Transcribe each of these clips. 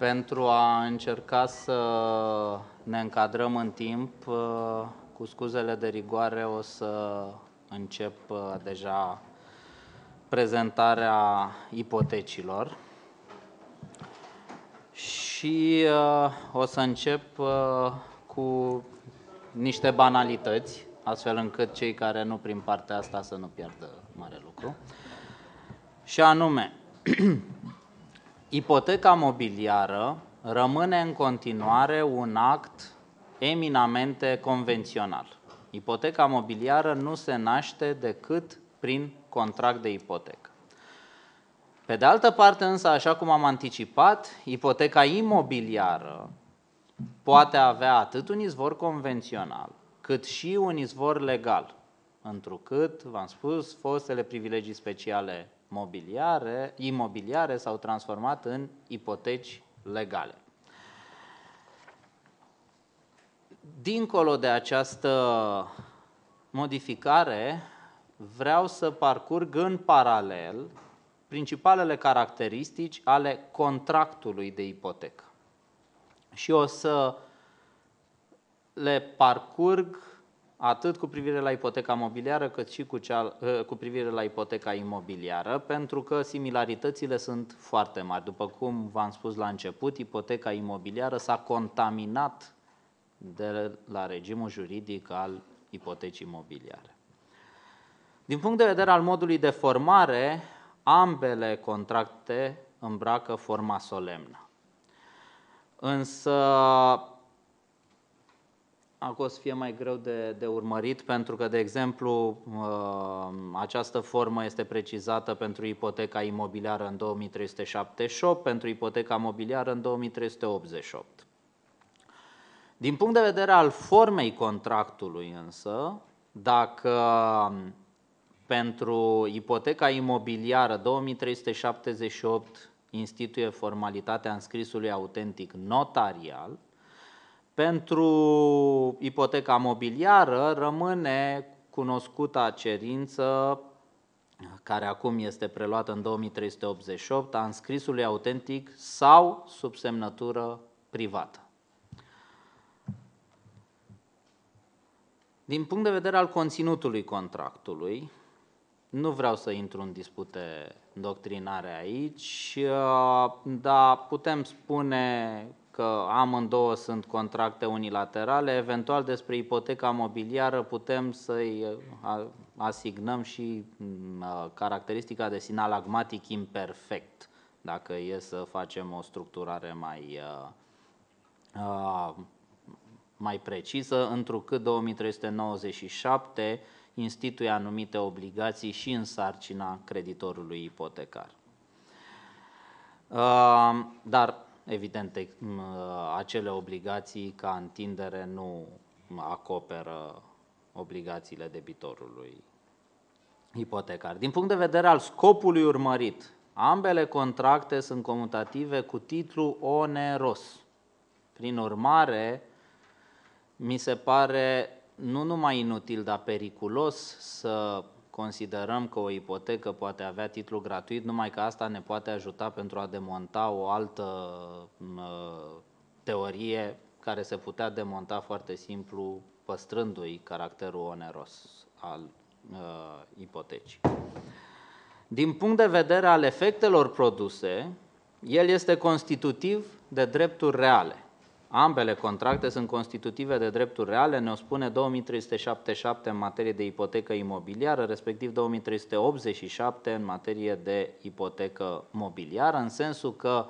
Pentru a încerca să ne încadrăm în timp, uh, cu scuzele de rigoare o să încep uh, deja prezentarea ipotecilor și uh, o să încep cu niște banalități, astfel încât cei care nu prin partea asta să nu pierdă mare lucru. Și anume, Ipoteca mobiliară rămâne în continuare un act eminamente convențional. Ipoteca mobiliară nu se naște decât prin contract de ipotecă. Pe de altă parte însă, așa cum am anticipat, ipoteca imobiliară poate avea atât un izvor convențional, cât și un izvor legal, întrucât, v-am spus, fostele privilegii speciale mobiliare, imobiliare s-au transformat în ipoteci legale. Dincolo de această modificare, vreau să parcurg în paralel principalele caracteristici ale contractului de ipotecă. Și o să le parcurg atât cu privire la ipoteca mobiliară, cât și cu, cea, ă, cu privire la ipoteca imobiliară, pentru că similaritățile sunt foarte mari. După cum v-am spus la început, ipoteca imobiliară s-a contaminat de la regimul juridic al ipotecii imobiliare. Din punct de vedere al modului de formare, ambele contracte îmbracă forma solemnă. Însă acum o să fie mai greu de, de urmărit pentru că, de exemplu, uh, această formă este precizată pentru ipoteca imobiliară în 2378, pentru ipoteca mobiliară în 2388. Din punct de vedere al formei contractului însă, dacă pentru ipoteca imobiliară 2378 instituie formalitatea înscrisului autentic notarial, pentru ipoteca mobiliară rămâne cunoscuta cerință care acum este preluată în 2388 a înscrisului autentic sau subsemnătură privată. Din punct de vedere al conținutului contractului, nu vreau să intru în dispute doctrinare aici, dar putem spune că amândouă sunt contracte unilaterale, eventual despre ipoteca mobiliară putem să-i asignăm și caracteristica de sinalagmatic imperfect, dacă e să facem o structurare mai, mai precisă, întrucât 2397 instituie anumite obligații și în sarcina creditorului ipotecar. Dar Evident, acele obligații ca întindere nu acoperă obligațiile debitorului ipotecar. Din punct de vedere al scopului urmărit, ambele contracte sunt comutative cu titlu oneros. Prin urmare, mi se pare nu numai inutil, dar periculos să considerăm că o ipotecă poate avea titlu gratuit, numai că asta ne poate ajuta pentru a demonta o altă teorie care se putea demonta foarte simplu păstrându-i caracterul oneros al uh, ipotecii. Din punct de vedere al efectelor produse, el este constitutiv de drepturi reale. Ambele contracte sunt constitutive de drepturi reale, ne-o spune 2377 în materie de ipotecă imobiliară, respectiv 2387 în materie de ipotecă mobiliară, în sensul că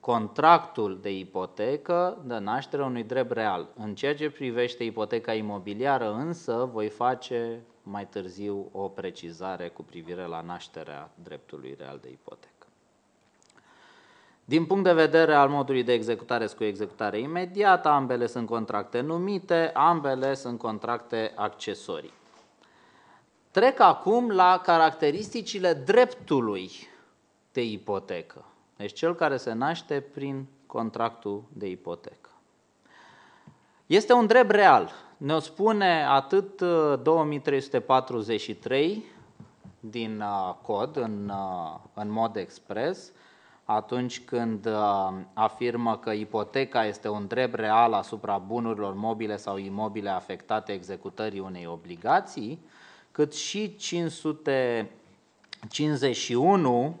contractul de ipotecă dă naștere unui drept real. În ceea ce privește ipoteca imobiliară însă voi face mai târziu o precizare cu privire la nașterea dreptului real de ipotecă. Din punct de vedere al modului de executare cu executare imediată, ambele sunt contracte numite, ambele sunt contracte accesorii. Trec acum la caracteristicile dreptului de ipotecă, deci cel care se naște prin contractul de ipotecă. Este un drept real. Ne-o spune atât 2343 uh, din uh, cod în, uh, în mod expres, atunci când uh, afirmă că ipoteca este un drept real asupra bunurilor mobile sau imobile afectate executării unei obligații, cât și 551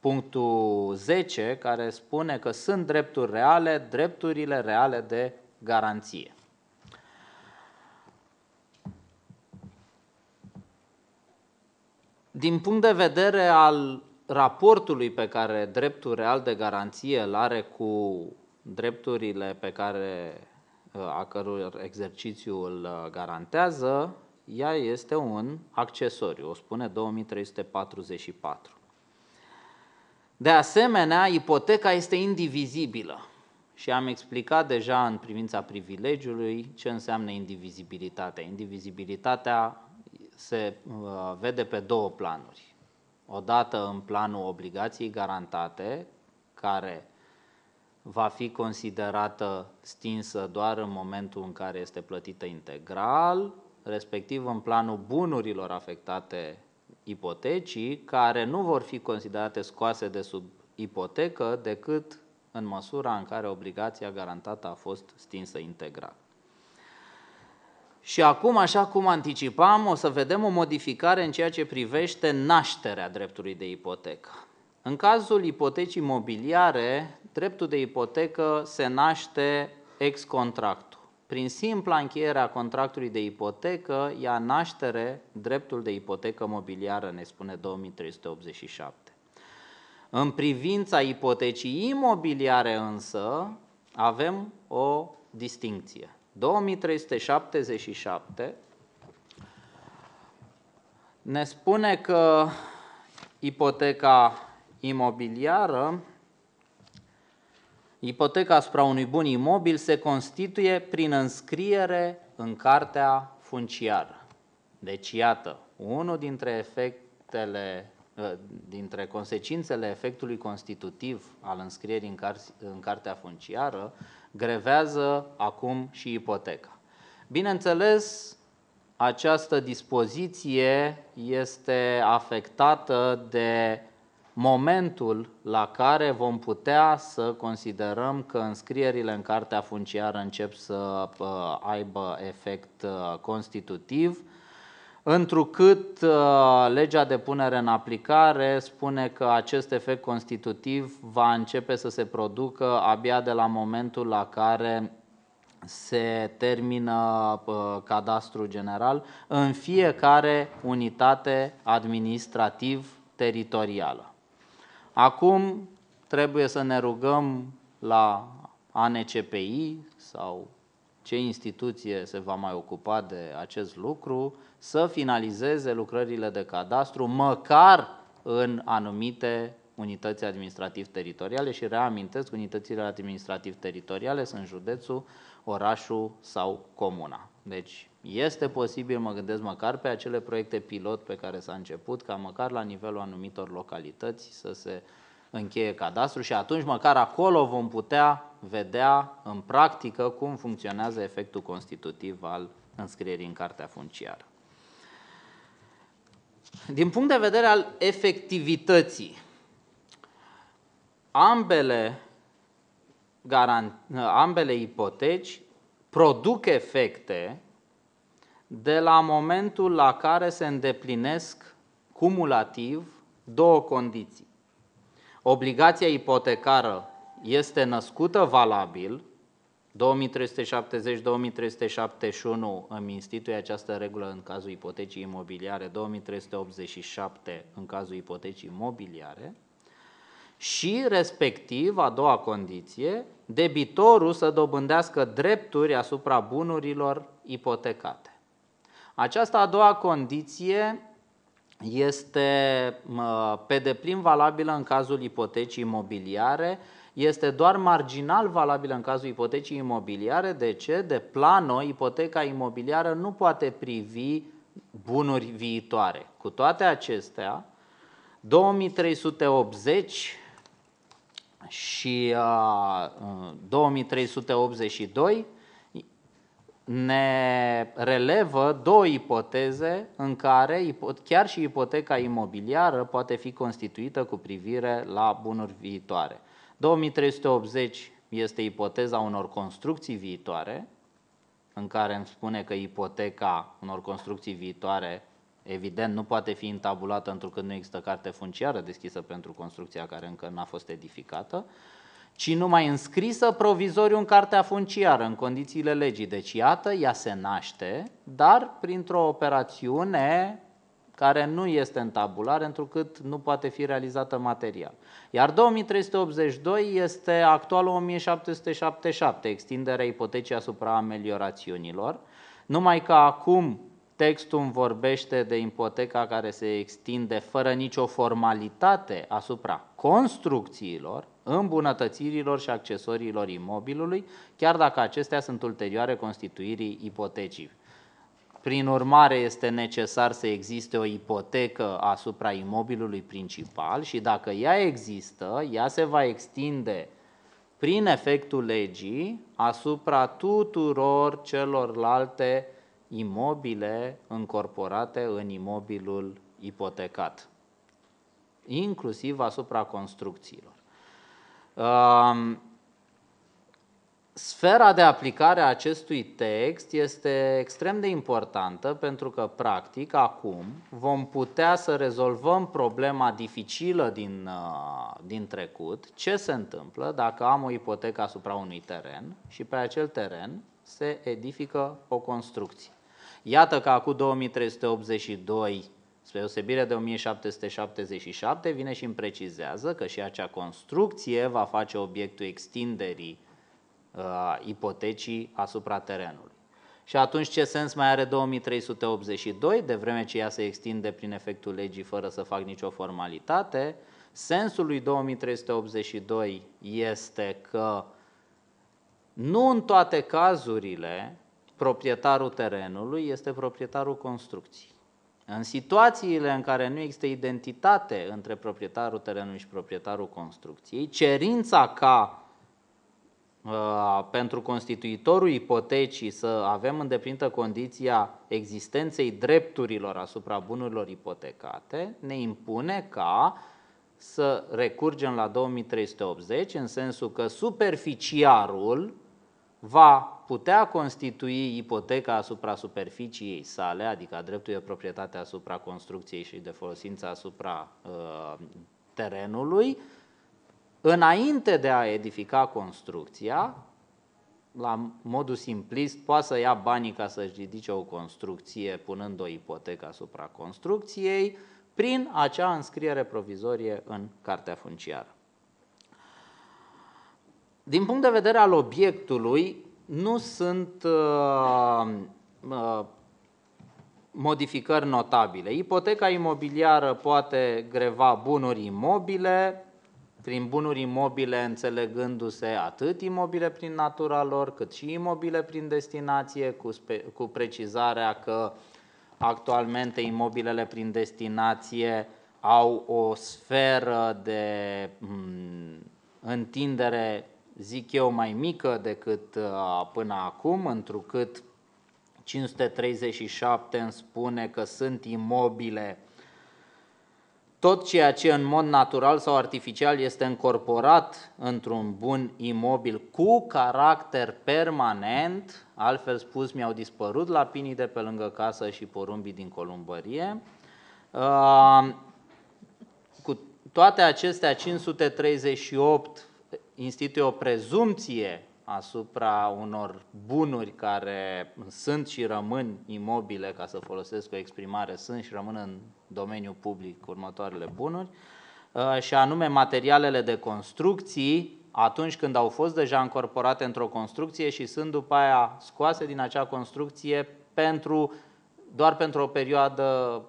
punctul 10, care spune că sunt drepturi reale, drepturile reale de garanție. Din punct de vedere al raportului pe care dreptul real de garanție îl are cu drepturile pe care a căror exercițiu îl garantează, ea este un accesoriu, o spune 2344. De asemenea, ipoteca este indivizibilă și am explicat deja în privința privilegiului ce înseamnă indivizibilitatea. Indivizibilitatea se uh, vede pe două planuri. Odată în planul obligației garantate, care va fi considerată stinsă doar în momentul în care este plătită integral, respectiv în planul bunurilor afectate ipotecii, care nu vor fi considerate scoase de sub ipotecă decât în măsura în care obligația garantată a fost stinsă integral. Și acum, așa cum anticipam, o să vedem o modificare în ceea ce privește nașterea dreptului de ipotecă. În cazul ipotecii mobiliare, dreptul de ipotecă se naște ex contractu. Prin simpla încheiere a contractului de ipotecă, ia naștere dreptul de ipotecă mobiliară, ne spune 2387. În privința ipotecii imobiliare însă, avem o distinție. 2377 ne spune că ipoteca imobiliară, ipoteca asupra unui bun imobil se constituie prin înscriere în cartea funciară. Deci, iată, unul dintre efectele ă, dintre consecințele efectului constitutiv al înscrierii în, car- în cartea funciară grevează acum și ipoteca. Bineînțeles, această dispoziție este afectată de momentul la care vom putea să considerăm că înscrierile în cartea funciară încep să uh, aibă efect uh, constitutiv, întrucât uh, legea de punere în aplicare spune că acest efect constitutiv va începe să se producă abia de la momentul la care se termină cadastru general în fiecare unitate administrativ-teritorială. Acum trebuie să ne rugăm la ANCPI sau ce instituție se va mai ocupa de acest lucru, să finalizeze lucrările de cadastru, măcar în anumite unități administrativ-teritoriale și reamintesc, unitățile administrativ-teritoriale sunt județul, orașul sau comuna. Deci este posibil, mă gândesc măcar pe acele proiecte pilot pe care s-a început, ca măcar la nivelul anumitor localități să se încheie cadastru și atunci măcar acolo vom putea vedea în practică cum funcționează efectul constitutiv al înscrierii în cartea funciară. Din punct de vedere al efectivității, ambele, garant, ambele ipoteci produc efecte de la momentul la care se îndeplinesc cumulativ două condiții. Obligația ipotecară este născută valabil, 2370-2371 îmi instituie această regulă în cazul ipotecii imobiliare, 2387 în cazul ipotecii imobiliare și, respectiv, a doua condiție, debitorul să dobândească drepturi asupra bunurilor ipotecate. Această a doua condiție este pe deplin valabilă în cazul ipotecii imobiliare, este doar marginal valabilă în cazul ipotecii imobiliare. De ce? De plano, ipoteca imobiliară nu poate privi bunuri viitoare. Cu toate acestea, 2380 și uh, 2382 ne relevă două ipoteze în care chiar și ipoteca imobiliară poate fi constituită cu privire la bunuri viitoare. 2380 este ipoteza unor construcții viitoare, în care îmi spune că ipoteca unor construcții viitoare, evident, nu poate fi intabulată întrucât nu există carte funciară deschisă pentru construcția care încă n-a fost edificată, ci numai înscrisă provizoriu în cartea funciară, în condițiile legii. Deci, iată, ea se naște, dar printr-o operațiune care nu este în tabulare, întrucât nu poate fi realizată material. Iar 2382 este actualul 1777, extinderea ipotecii asupra ameliorațiunilor, numai că acum textul vorbește de ipoteca care se extinde fără nicio formalitate asupra construcțiilor, îmbunătățirilor și accesoriilor imobilului, chiar dacă acestea sunt ulterioare constituirii ipotecii. Prin urmare, este necesar să existe o ipotecă asupra imobilului principal și dacă ea există, ea se va extinde prin efectul legii asupra tuturor celorlalte imobile încorporate în imobilul ipotecat, inclusiv asupra construcțiilor. Sfera de aplicare a acestui text este extrem de importantă pentru că, practic, acum vom putea să rezolvăm problema dificilă din, uh, din trecut, ce se întâmplă dacă am o ipotecă asupra unui teren și pe acel teren se edifică o construcție. Iată că acum 2382 spre deosebire de 1777, vine și îmi precizează că și acea construcție va face obiectul extinderii uh, ipotecii asupra terenului. Și atunci ce sens mai are 2382, de vreme ce ea se extinde prin efectul legii fără să fac nicio formalitate? Sensul lui 2382 este că nu în toate cazurile proprietarul terenului este proprietarul construcției. În situațiile în care nu există identitate între proprietarul terenului și proprietarul construcției, cerința ca uh, pentru constituitorul ipotecii să avem îndeplinită condiția existenței drepturilor asupra bunurilor ipotecate ne impune ca să recurgem la 2380 în sensul că superficiarul va putea constitui ipoteca asupra superficiei sale, adică a dreptului de proprietate asupra construcției și de folosință asupra uh, terenului, înainte de a edifica construcția, la modul simplist, poate să ia banii ca să-și ridice o construcție punând o ipotecă asupra construcției, prin acea înscriere provizorie în cartea funciară. Din punct de vedere al obiectului, nu sunt uh, uh, modificări notabile. Ipoteca imobiliară poate greva bunuri imobile, prin bunuri imobile înțelegându-se atât imobile prin natura lor, cât și imobile prin destinație, cu, spe, cu precizarea că actualmente imobilele prin destinație au o sferă de m, întindere zic eu, mai mică decât uh, până acum, întrucât 537 îmi spune că sunt imobile tot ceea ce în mod natural sau artificial este încorporat într-un bun imobil cu caracter permanent, altfel spus mi-au dispărut lapinii de pe lângă casă și porumbii din columbărie. Uh, cu toate acestea, 538 instituie o prezumție asupra unor bunuri care sunt și rămân imobile, ca să folosesc o exprimare, sunt și rămân în domeniul public următoarele bunuri, uh, și anume materialele de construcții, atunci când au fost deja încorporate într-o construcție și sunt după aia scoase din acea construcție pentru doar pentru o perioadă,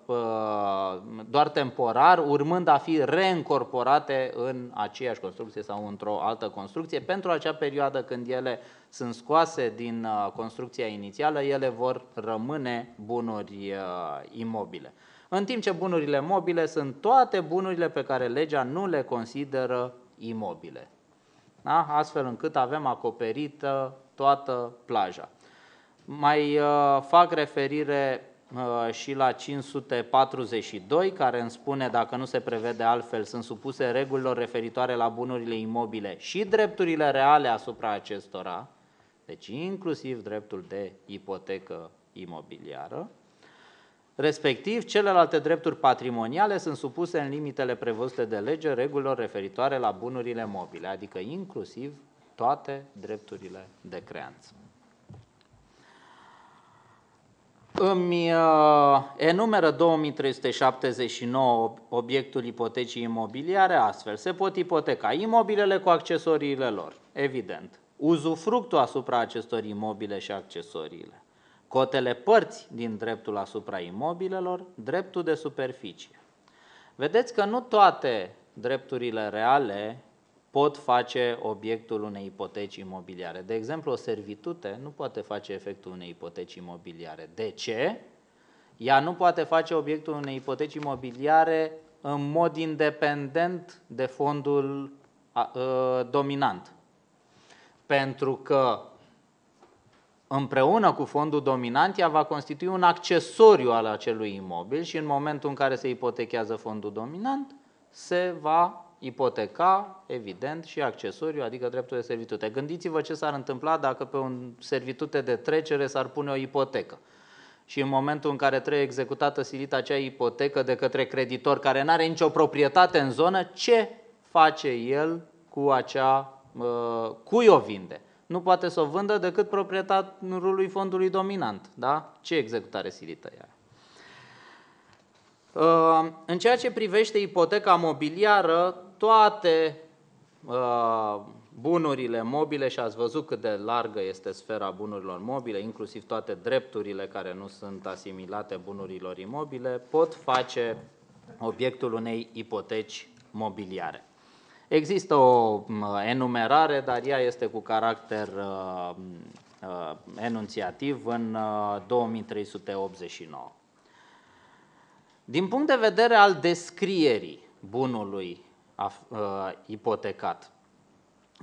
doar temporar, urmând a fi reîncorporate în aceeași construcție sau într-o altă construcție. Pentru acea perioadă când ele sunt scoase din uh, construcția inițială, ele vor rămâne bunuri uh, imobile. În timp ce bunurile mobile sunt toate bunurile pe care legea nu le consideră imobile. Da? Astfel încât avem acoperită toată plaja. Mai uh, fac referire uh, și la 542, care îmi spune, dacă nu se prevede altfel, sunt supuse regulilor referitoare la bunurile imobile și drepturile reale asupra acestora, deci inclusiv dreptul de ipotecă imobiliară, respectiv celelalte drepturi patrimoniale sunt supuse în limitele prevăzute de lege regulilor referitoare la bunurile mobile, adică inclusiv toate drepturile de creanță. Îmi uh, enumeră 2379 obiectul ipotecii imobiliare astfel. Se pot ipoteca imobilele cu accesoriile lor, evident. Uzufructul asupra acestor imobile și accesoriile. Cotele părți din dreptul asupra imobilelor, dreptul de superficie. Vedeți că nu toate drepturile reale pot face obiectul unei ipoteci imobiliare. De exemplu, o servitute nu poate face efectul unei ipoteci imobiliare. De ce? Ea nu poate face obiectul unei ipoteci imobiliare în mod independent de fondul dominant. Pentru că împreună cu fondul dominant, ea va constitui un accesoriu al acelui imobil și în momentul în care se ipotechează fondul dominant, se va ipoteca, evident, și accesoriu, adică dreptul de servitute. Gândiți-vă ce s-ar întâmpla dacă pe un servitute de trecere s-ar pune o ipotecă. Și în momentul în care trebuie executată silită acea ipotecă de către creditor care nu are nicio proprietate în zonă, ce face el cu acea, cui o vinde? Nu poate să o vândă decât proprietarului fondului dominant. Da? Ce executare silită e aia? În ceea ce privește ipoteca mobiliară, toate uh, bunurile mobile și ați văzut cât de largă este sfera bunurilor mobile, inclusiv toate drepturile care nu sunt asimilate bunurilor imobile, pot face obiectul unei ipoteci mobiliare. Există o enumerare, dar ea este cu caracter uh, uh, enunțiativ în uh, 2389. Din punct de vedere al descrierii bunului uh, ipotecat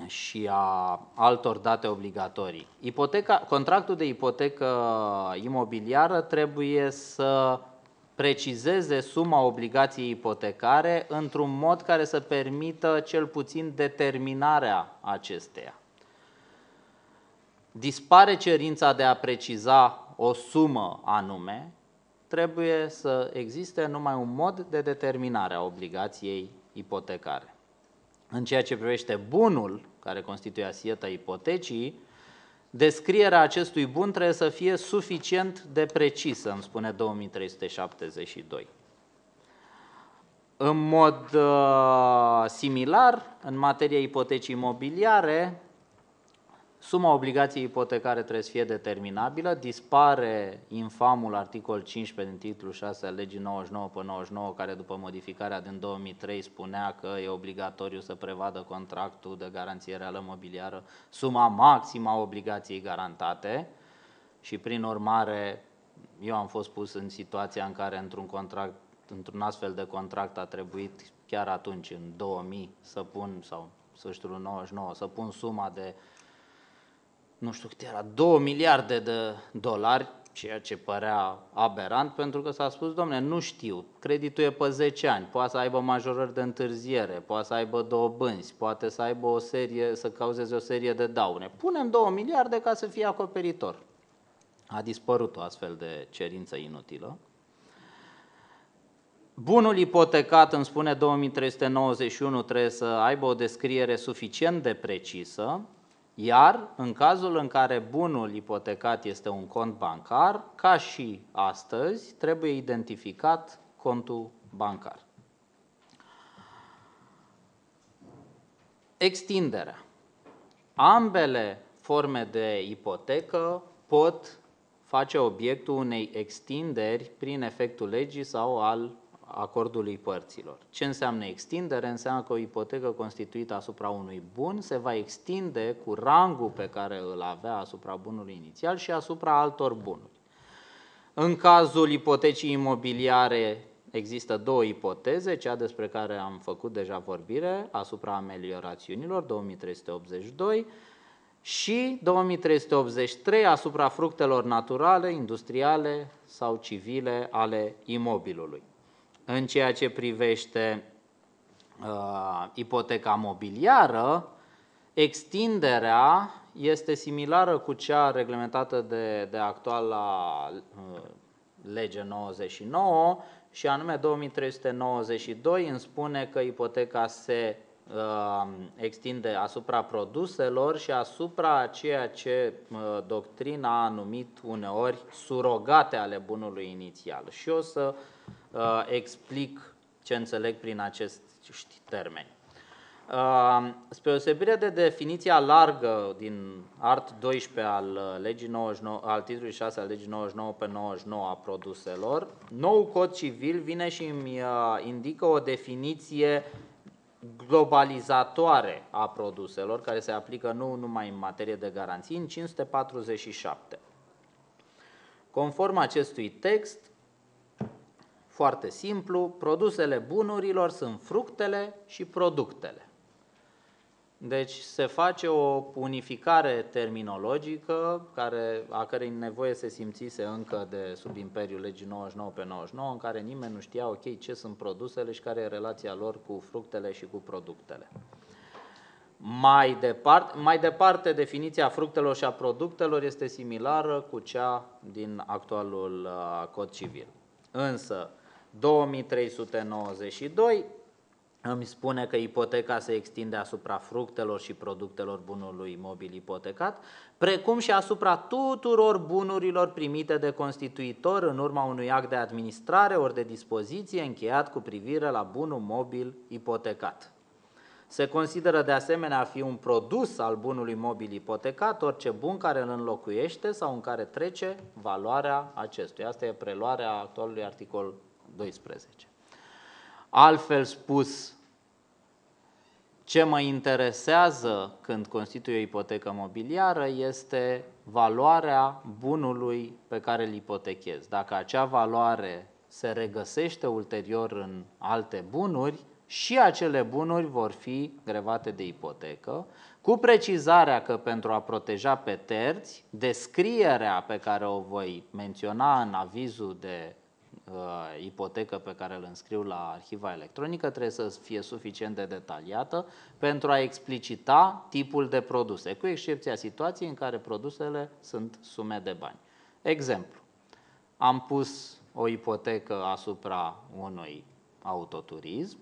și a altor date obligatorii. Ipoteca, contractul de ipotecă imobiliară trebuie să precizeze suma obligației ipotecare într-un mod care să permită cel puțin determinarea acesteia. Dispare cerința de a preciza o sumă anume, trebuie să existe numai un mod de determinare a obligației ipotecare. În ceea ce privește bunul care constituie asieta ipotecii, descrierea acestui bun trebuie să fie suficient de precisă, îmi spune 2372. În mod uh, similar, în materie ipotecii imobiliare, Suma obligației ipotecare trebuie să fie determinabilă, dispare infamul articol 15 din titlul 6 al legii 99 pe 99, care după modificarea din 2003 spunea că e obligatoriu să prevadă contractul de garanție reală mobiliară suma maximă a obligației garantate. Și prin urmare eu am fost pus în situația în care într-un contract într-un astfel de contract a trebuit chiar atunci, în 2000, să pun, sau sfârșitul 99, să pun suma de nu știu cât era, 2 miliarde de dolari, ceea ce părea aberant, pentru că s-a spus, domne, nu știu, creditul e pe 10 ani, poate să aibă majorări de întârziere, poate să aibă două bânzi, poate să aibă o serie, să cauzeze o serie de daune. Punem 2 miliarde ca să fie acoperitor. A dispărut o astfel de cerință inutilă. Bunul ipotecat, îmi spune 2391, trebuie să aibă o descriere suficient de precisă, iar în cazul în care bunul ipotecat este un cont bancar, ca și astăzi, trebuie identificat contul bancar. Extinderea. Ambele forme de ipotecă pot face obiectul unei extinderi prin efectul legii sau al acordului părților. Ce înseamnă extindere? Înseamnă că o ipotecă constituită asupra unui bun se va extinde cu rangul pe care îl avea asupra bunului inițial și asupra altor bunuri. În cazul ipotecii imobiliare există două ipoteze, cea despre care am făcut deja vorbire asupra ameliorațiunilor, 2382, și 2383 asupra fructelor naturale, industriale sau civile ale imobilului. În ceea ce privește uh, ipoteca mobiliară, extinderea este similară cu cea reglementată de, de actuala uh, lege 99 și anume 2392 îmi spune că ipoteca se uh, extinde asupra produselor și asupra ceea ce uh, doctrina a numit uneori surogate ale bunului inițial. Și o să uh, explic ce înțeleg prin acești termeni. Uh, spre osebire de definiția largă din art 12 al, uh, legii 99, al titlului 6 al legii 99 pe 99 a produselor, nou cod civil vine și îmi uh, indică o definiție globalizatoare a produselor, care se aplică nu numai în materie de garanții, în 547. Conform acestui text, foarte simplu, produsele bunurilor sunt fructele și productele. Deci se face o unificare terminologică care, a cărei nevoie se simțise încă de sub Imperiul Legii 99 pe 99, în care nimeni nu știa, ok, ce sunt produsele și care e relația lor cu fructele și cu productele. Mai departe, mai departe, definiția fructelor și a productelor este similară cu cea din actualul uh, cod civil. Însă, 2392 îmi spune că ipoteca se extinde asupra fructelor și productelor bunului imobil ipotecat, precum și asupra tuturor bunurilor primite de constituitor în urma unui act de administrare ori de dispoziție încheiat cu privire la bunul mobil ipotecat. Se consideră de asemenea a fi un produs al bunului mobil ipotecat orice bun care îl înlocuiește sau în care trece valoarea acestuia. Asta e preluarea actualului articol 12. Altfel spus, ce mă interesează când constituie o ipotecă mobiliară este valoarea bunului pe care îl ipotechez. Dacă acea valoare se regăsește ulterior în alte bunuri, și acele bunuri vor fi grevate de ipotecă, cu precizarea că pentru a proteja pe terți, descrierea pe care o voi menționa în avizul de uh, ipotecă pe care îl înscriu la arhiva electronică trebuie să fie suficient de detaliată pentru a explicita tipul de produse, cu excepția situației în care produsele sunt sume de bani. Exemplu, am pus o ipotecă asupra unui autoturism,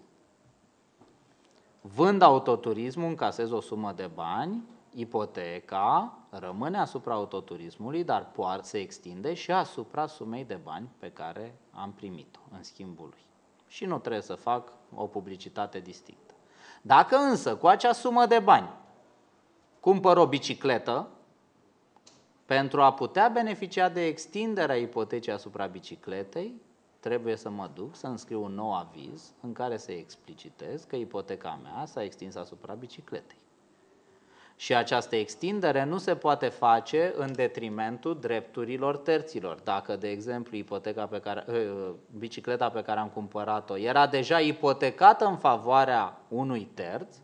vând autoturismul, încasez o sumă de bani, ipoteca rămâne asupra autoturismului, dar poate se extinde și asupra sumei de bani pe care am primit-o în schimbul lui. Și nu trebuie să fac o publicitate distinctă. Dacă însă cu acea sumă de bani cumpăr o bicicletă, pentru a putea beneficia de extinderea ipotecii asupra bicicletei, trebuie să mă duc să înscriu un nou aviz în care să explicitez că ipoteca mea s-a extins asupra bicicletei. Și această extindere nu se poate face în detrimentul drepturilor terților. Dacă, de exemplu, ipoteca pe care, ă, bicicleta pe care am cumpărat-o era deja ipotecată în favoarea unui terț,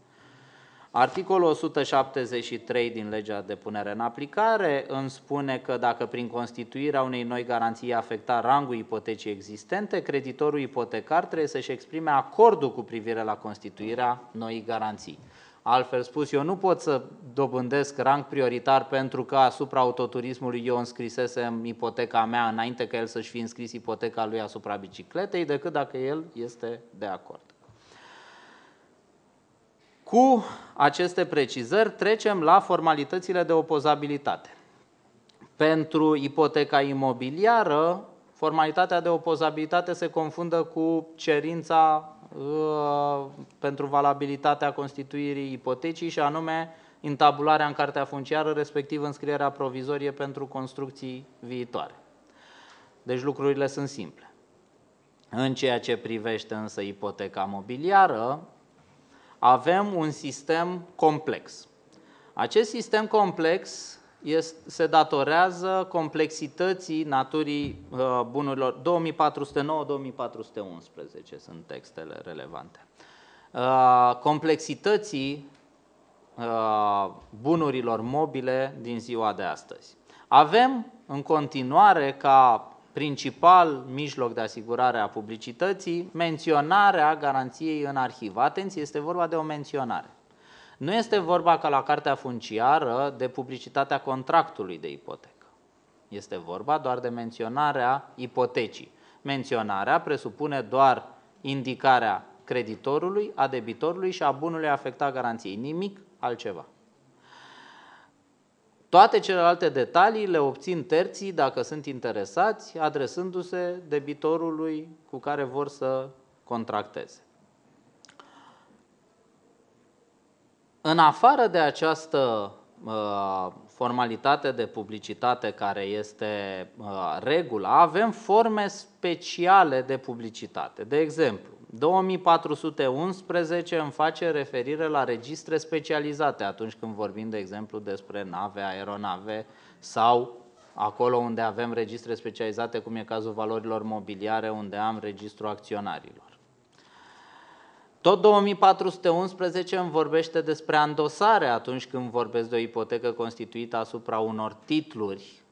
Articolul 173 din legea de punere în aplicare îmi spune că dacă prin constituirea unei noi garanții afecta rangul ipotecii existente, creditorul ipotecar trebuie să-și exprime acordul cu privire la constituirea noii garanții. Altfel spus, eu nu pot să dobândesc rang prioritar pentru că asupra autoturismului eu înscrisesem ipoteca mea înainte ca el să-și fi înscris ipoteca lui asupra bicicletei, decât dacă el este de acord. Cu aceste precizări trecem la formalitățile de opozabilitate. Pentru ipoteca imobiliară, formalitatea de opozabilitate se confundă cu cerința Uh, pentru valabilitatea constituirii ipotecii și anume intabularea în cartea funciară, respectiv înscrierea provizorie pentru construcții viitoare. Deci lucrurile sunt simple. În ceea ce privește însă ipoteca mobiliară, avem un sistem complex. Acest sistem complex este, se datorează complexității naturii uh, bunurilor. 2409-2411 sunt textele relevante. Uh, complexității uh, bunurilor mobile din ziua de astăzi. Avem în continuare ca principal mijloc de asigurare a publicității menționarea garanției în arhivă. Atenție, este vorba de o menționare. Nu este vorba ca la cartea funciară de publicitatea contractului de ipotecă. Este vorba doar de menționarea ipotecii. Menționarea presupune doar indicarea creditorului, a debitorului și a bunului afectat garanției, nimic altceva. Toate celelalte detalii le obțin terții, dacă sunt interesați, adresându-se debitorului cu care vor să contracteze. În afară de această uh, formalitate de publicitate care este uh, regula, avem forme speciale de publicitate. De exemplu, 2411 îmi face referire la registre specializate atunci când vorbim, de exemplu, despre nave, aeronave sau acolo unde avem registre specializate, cum e cazul valorilor mobiliare, unde am registru acționarilor. Tot 2411 îmi vorbește despre andosare atunci când vorbesc de o ipotecă constituită asupra unor titluri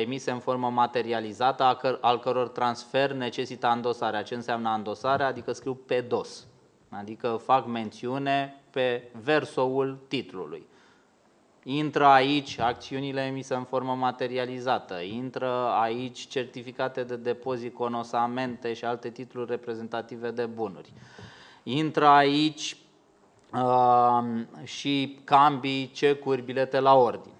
emise în formă materializată, al căror transfer necesită andosarea. Ce înseamnă andosarea? Adică scriu pe dos, adică fac mențiune pe versoul titlului. Intră aici acțiunile emise în formă materializată, intră aici certificate de depozit, conosamente și alte titluri reprezentative de bunuri. Intră aici uh, și cambii, cecuri, bilete la ordine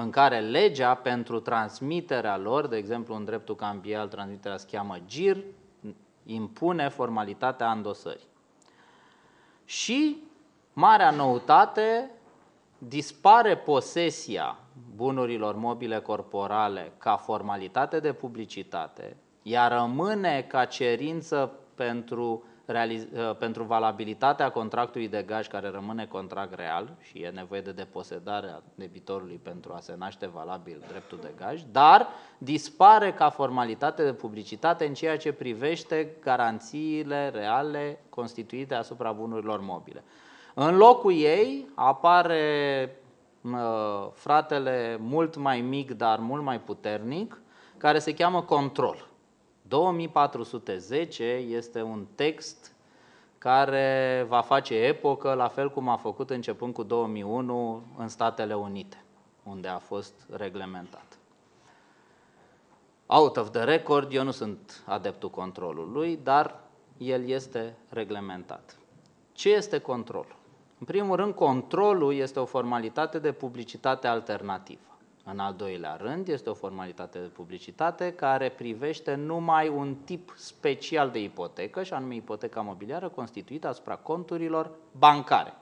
în care legea pentru transmiterea lor, de exemplu în dreptul cambial, transmiterea se cheamă GIR, impune formalitatea îndosării. Și, marea noutate, dispare posesia bunurilor mobile corporale ca formalitate de publicitate, iar rămâne ca cerință pentru Uh, pentru valabilitatea contractului de gaj care rămâne contract real și e nevoie de deposedarea debitorului pentru a se naște valabil dreptul de gaj, dar dispare ca formalitate de publicitate în ceea ce privește garanțiile reale constituite asupra bunurilor mobile. În locul ei apare uh, fratele mult mai mic, dar mult mai puternic, care se cheamă control. 2410 este un text care va face epocă, la fel cum a făcut începând cu 2001 în Statele Unite, unde a fost reglementat. Out of the record, eu nu sunt adeptul controlului, dar el este reglementat. Ce este controlul? În primul rând, controlul este o formalitate de publicitate alternativă. În al doilea rând, este o formalitate de publicitate care privește numai un tip special de ipotecă, și anume ipoteca mobiliară constituită asupra conturilor bancare.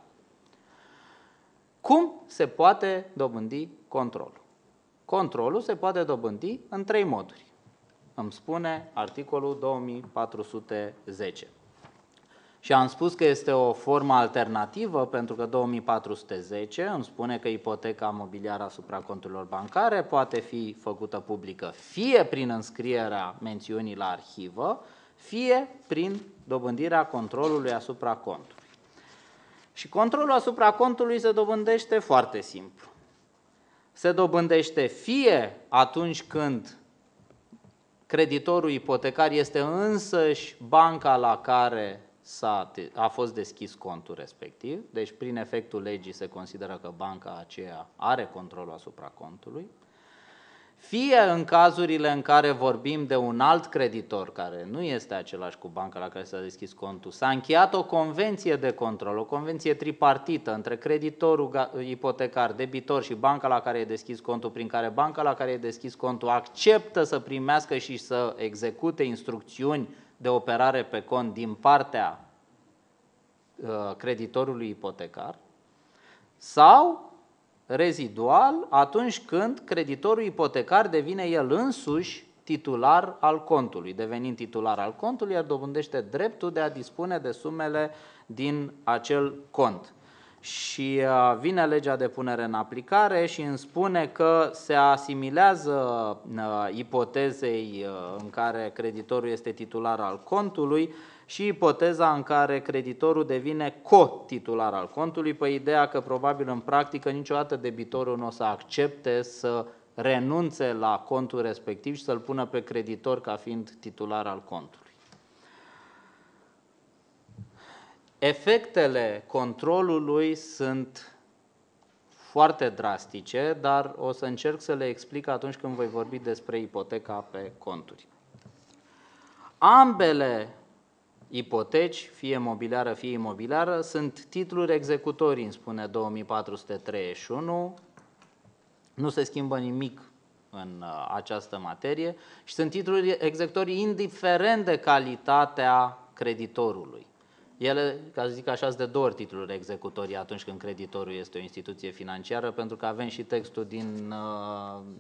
Cum se poate dobândi controlul? Controlul se poate dobândi în trei moduri. Îmi spune articolul 2410. Și am spus că este o formă alternativă pentru că 2410 îmi spune că ipoteca mobiliară asupra conturilor bancare poate fi făcută publică fie prin înscrierea mențiunii la arhivă, fie prin dobândirea controlului asupra contului. Și controlul asupra contului se dobândește foarte simplu. Se dobândește fie atunci când creditorul ipotecar este însăși banca la care a a fost deschis contul respectiv, deci prin efectul legii se consideră că banca aceea are controlul asupra contului, fie în cazurile în care vorbim de un alt creditor care nu este același cu banca la care s-a deschis contul, s-a încheiat o convenție de control, o convenție tripartită între creditorul ipotecar, debitor și banca la care e deschis contul, prin care banca la care e deschis contul acceptă să primească și să execute instrucțiuni de operare pe cont din partea uh, creditorului ipotecar sau rezidual atunci când creditorul ipotecar devine el însuși titular al contului. Devenind titular al contului, el dobândește dreptul de a dispune de sumele din acel cont și uh, vine legea de punere în aplicare și îmi spune că se asimilează uh, ipotezei uh, în care creditorul este titular al contului și ipoteza în care creditorul devine co-titular al contului, pe ideea că probabil în practică niciodată debitorul nu o să accepte să renunțe la contul respectiv și să-l pună pe creditor ca fiind titular al contului. Efectele controlului sunt foarte drastice, dar o să încerc să le explic atunci când voi vorbi despre ipoteca pe conturi. Ambele ipoteci, fie mobiliară, fie imobiliară, sunt titluri executorii, îmi spune 2431. Nu se schimbă nimic în uh, această materie și sunt titluri executorii indiferent de calitatea creditorului. Ele, ca să zic așa, sunt de două ori titluri executorii atunci când creditorul este o instituție financiară, pentru că avem și textul din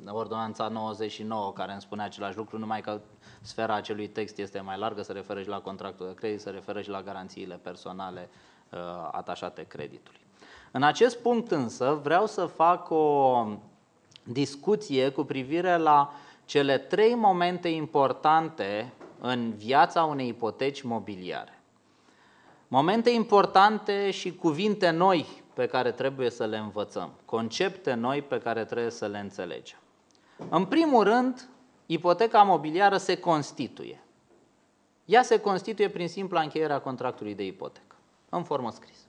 uh, Ordonanța 99 care îmi spune același lucru, numai că sfera acelui text este mai largă, se referă și la contractul de credit, se referă și la garanțiile personale uh, atașate creditului. În acest punct însă vreau să fac o discuție cu privire la cele trei momente importante în viața unei ipoteci mobiliare. Momente importante și cuvinte noi pe care trebuie să le învățăm, concepte noi pe care trebuie să le înțelegem. În primul rând, ipoteca mobiliară se constituie. Ea se constituie prin simpla încheierea contractului de ipotecă, în formă scrisă.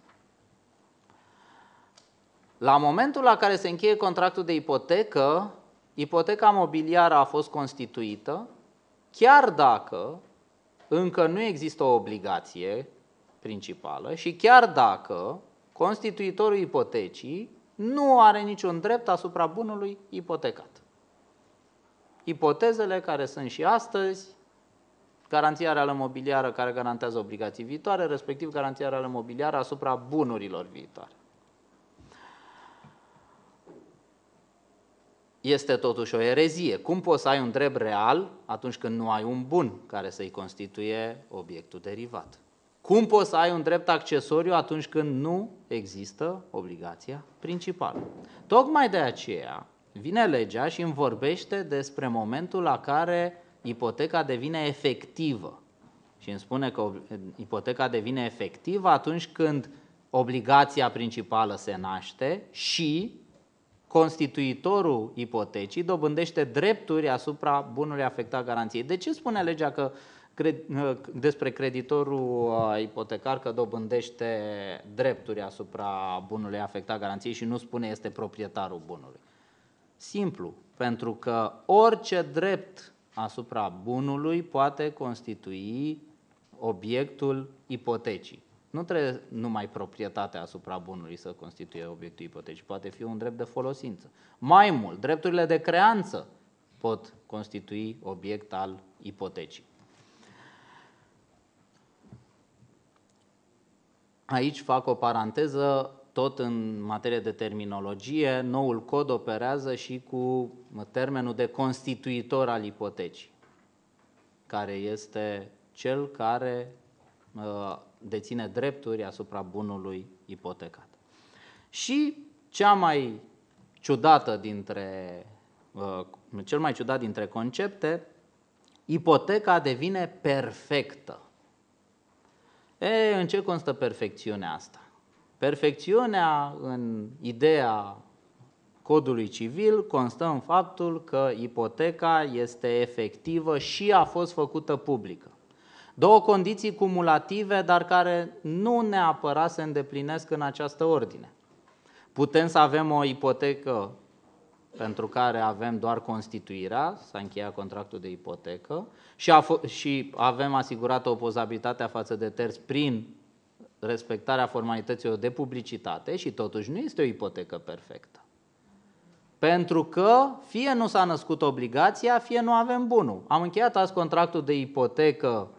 La momentul la care se încheie contractul de ipotecă, ipoteca mobiliară a fost constituită, chiar dacă încă nu există o obligație principală și chiar dacă constituitorul ipotecii nu are niciun drept asupra bunului ipotecat. Ipotezele care sunt și astăzi, garanția reală mobiliară care garantează obligații viitoare, respectiv garanția reală mobiliară asupra bunurilor viitoare. Este totuși o erezie. Cum poți să ai un drept real atunci când nu ai un bun care să-i constituie obiectul derivat? Cum poți să ai un drept accesoriu atunci când nu există obligația principală? Tocmai de aceea vine legea și îmi vorbește despre momentul la care ipoteca devine efectivă. Și îmi spune că ipoteca devine efectivă atunci când obligația principală se naște și constituitorul ipotecii dobândește drepturi asupra bunului afectat garanției. De ce spune legea că despre creditorul uh, ipotecar că dobândește drepturi asupra bunului afectat garanției și nu spune este proprietarul bunului. Simplu, pentru că orice drept asupra bunului poate constitui obiectul ipotecii. Nu trebuie numai proprietatea asupra bunului să constituie obiectul ipotecii, poate fi un drept de folosință. Mai mult, drepturile de creanță pot constitui obiect al ipotecii. Aici fac o paranteză, tot în materie de terminologie, noul cod operează și cu termenul de constituitor al ipotecii, care este cel care uh, deține drepturi asupra bunului ipotecat. Și cea mai ciudată dintre, uh, cel mai ciudat dintre concepte, ipoteca devine perfectă. E, în ce constă perfecțiunea asta? Perfecțiunea în ideea codului civil constă în faptul că ipoteca este efectivă și a fost făcută publică. Două condiții cumulative, dar care nu neapărat se îndeplinesc în această ordine. Putem să avem o ipotecă pentru care avem doar constituirea, s-a încheiat contractul de ipotecă și, a și avem asigurată opozabilitatea față de terți prin respectarea formalităților de publicitate și totuși nu este o ipotecă perfectă. Pentru că fie nu s-a născut obligația, fie nu avem bunul. Am încheiat azi contractul de ipotecă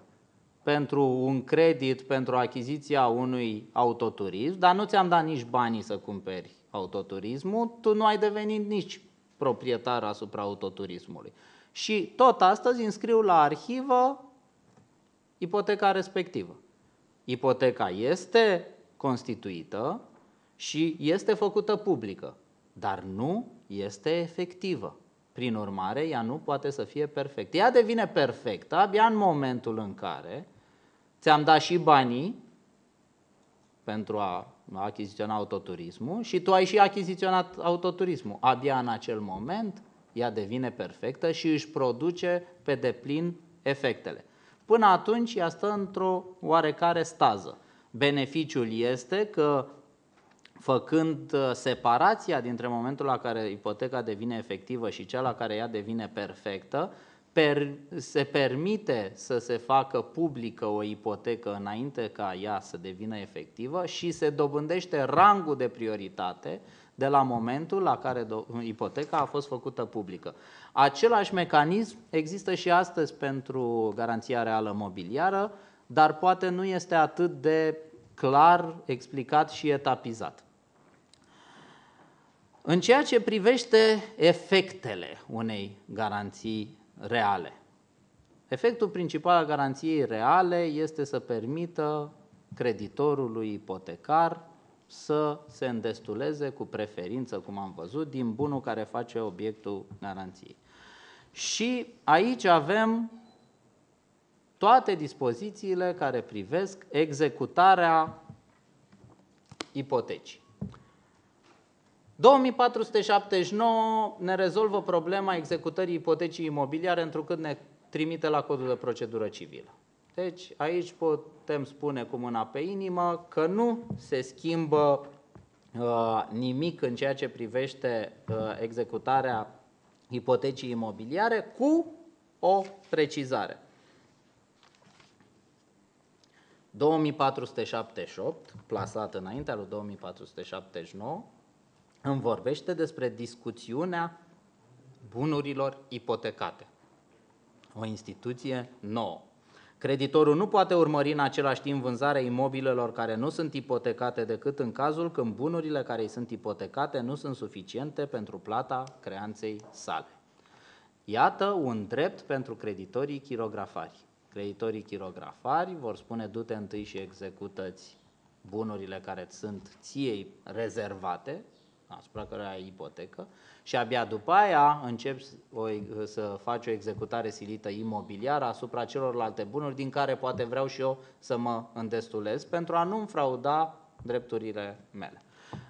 pentru un credit pentru achiziția unui autoturism, dar nu ți-am dat nici banii să cumperi autoturismul, tu nu ai devenit nici proprietar asupra autoturismului. Și tot astăzi înscriu la arhivă ipoteca respectivă. Ipoteca este constituită și este făcută publică, dar nu este efectivă. Prin urmare, ea nu poate să fie perfectă. Ea devine perfectă abia în momentul în care ți-am dat și banii pentru a achiziționa autoturismul și tu ai și achiziționat autoturismul. Abia în acel moment ea devine perfectă și își produce pe deplin efectele. Până atunci ea stă într-o oarecare stază. Beneficiul este că făcând uh, separația dintre momentul la care ipoteca devine efectivă și cea la care ea devine perfectă, per, se permite să se facă publică o ipotecă înainte ca ea să devină efectivă și se dobândește rangul de prioritate de la momentul la care ipoteca a fost făcută publică. Același mecanism există și astăzi pentru garanția reală mobiliară, dar poate nu este atât de clar explicat și etapizat. În ceea ce privește efectele unei garanții reale. Efectul principal al garanției reale este să permită creditorului ipotecar să se îndestuleze cu preferință, cum am văzut, din bunul care face obiectul garanției. Și aici avem toate dispozițiile care privesc executarea ipotecii. 2479 ne rezolvă problema executării ipotecii imobiliare întrucât ne trimite la codul de procedură civilă. Deci aici putem spune cu mâna pe inimă că nu se schimbă uh, nimic în ceea ce privește uh, executarea ipotecii imobiliare cu o precizare. 2478, plasat înaintea lui 2479, îmi vorbește despre discuțiunea bunurilor ipotecate. O instituție nouă. Creditorul nu poate urmări în același timp vânzarea imobilelor care nu sunt ipotecate decât în cazul când bunurile care îi sunt ipotecate nu sunt suficiente pentru plata creanței sale. Iată un drept pentru creditorii chirografari. Creditorii chirografari vor spune du-te întâi și executăți bunurile care sunt ție rezervate, asupra care ai ipotecă și abia după aia începi o, să faci o executare silită imobiliară asupra celorlalte bunuri din care poate vreau și eu să mă îndestulez pentru a nu înfrauda drepturile mele.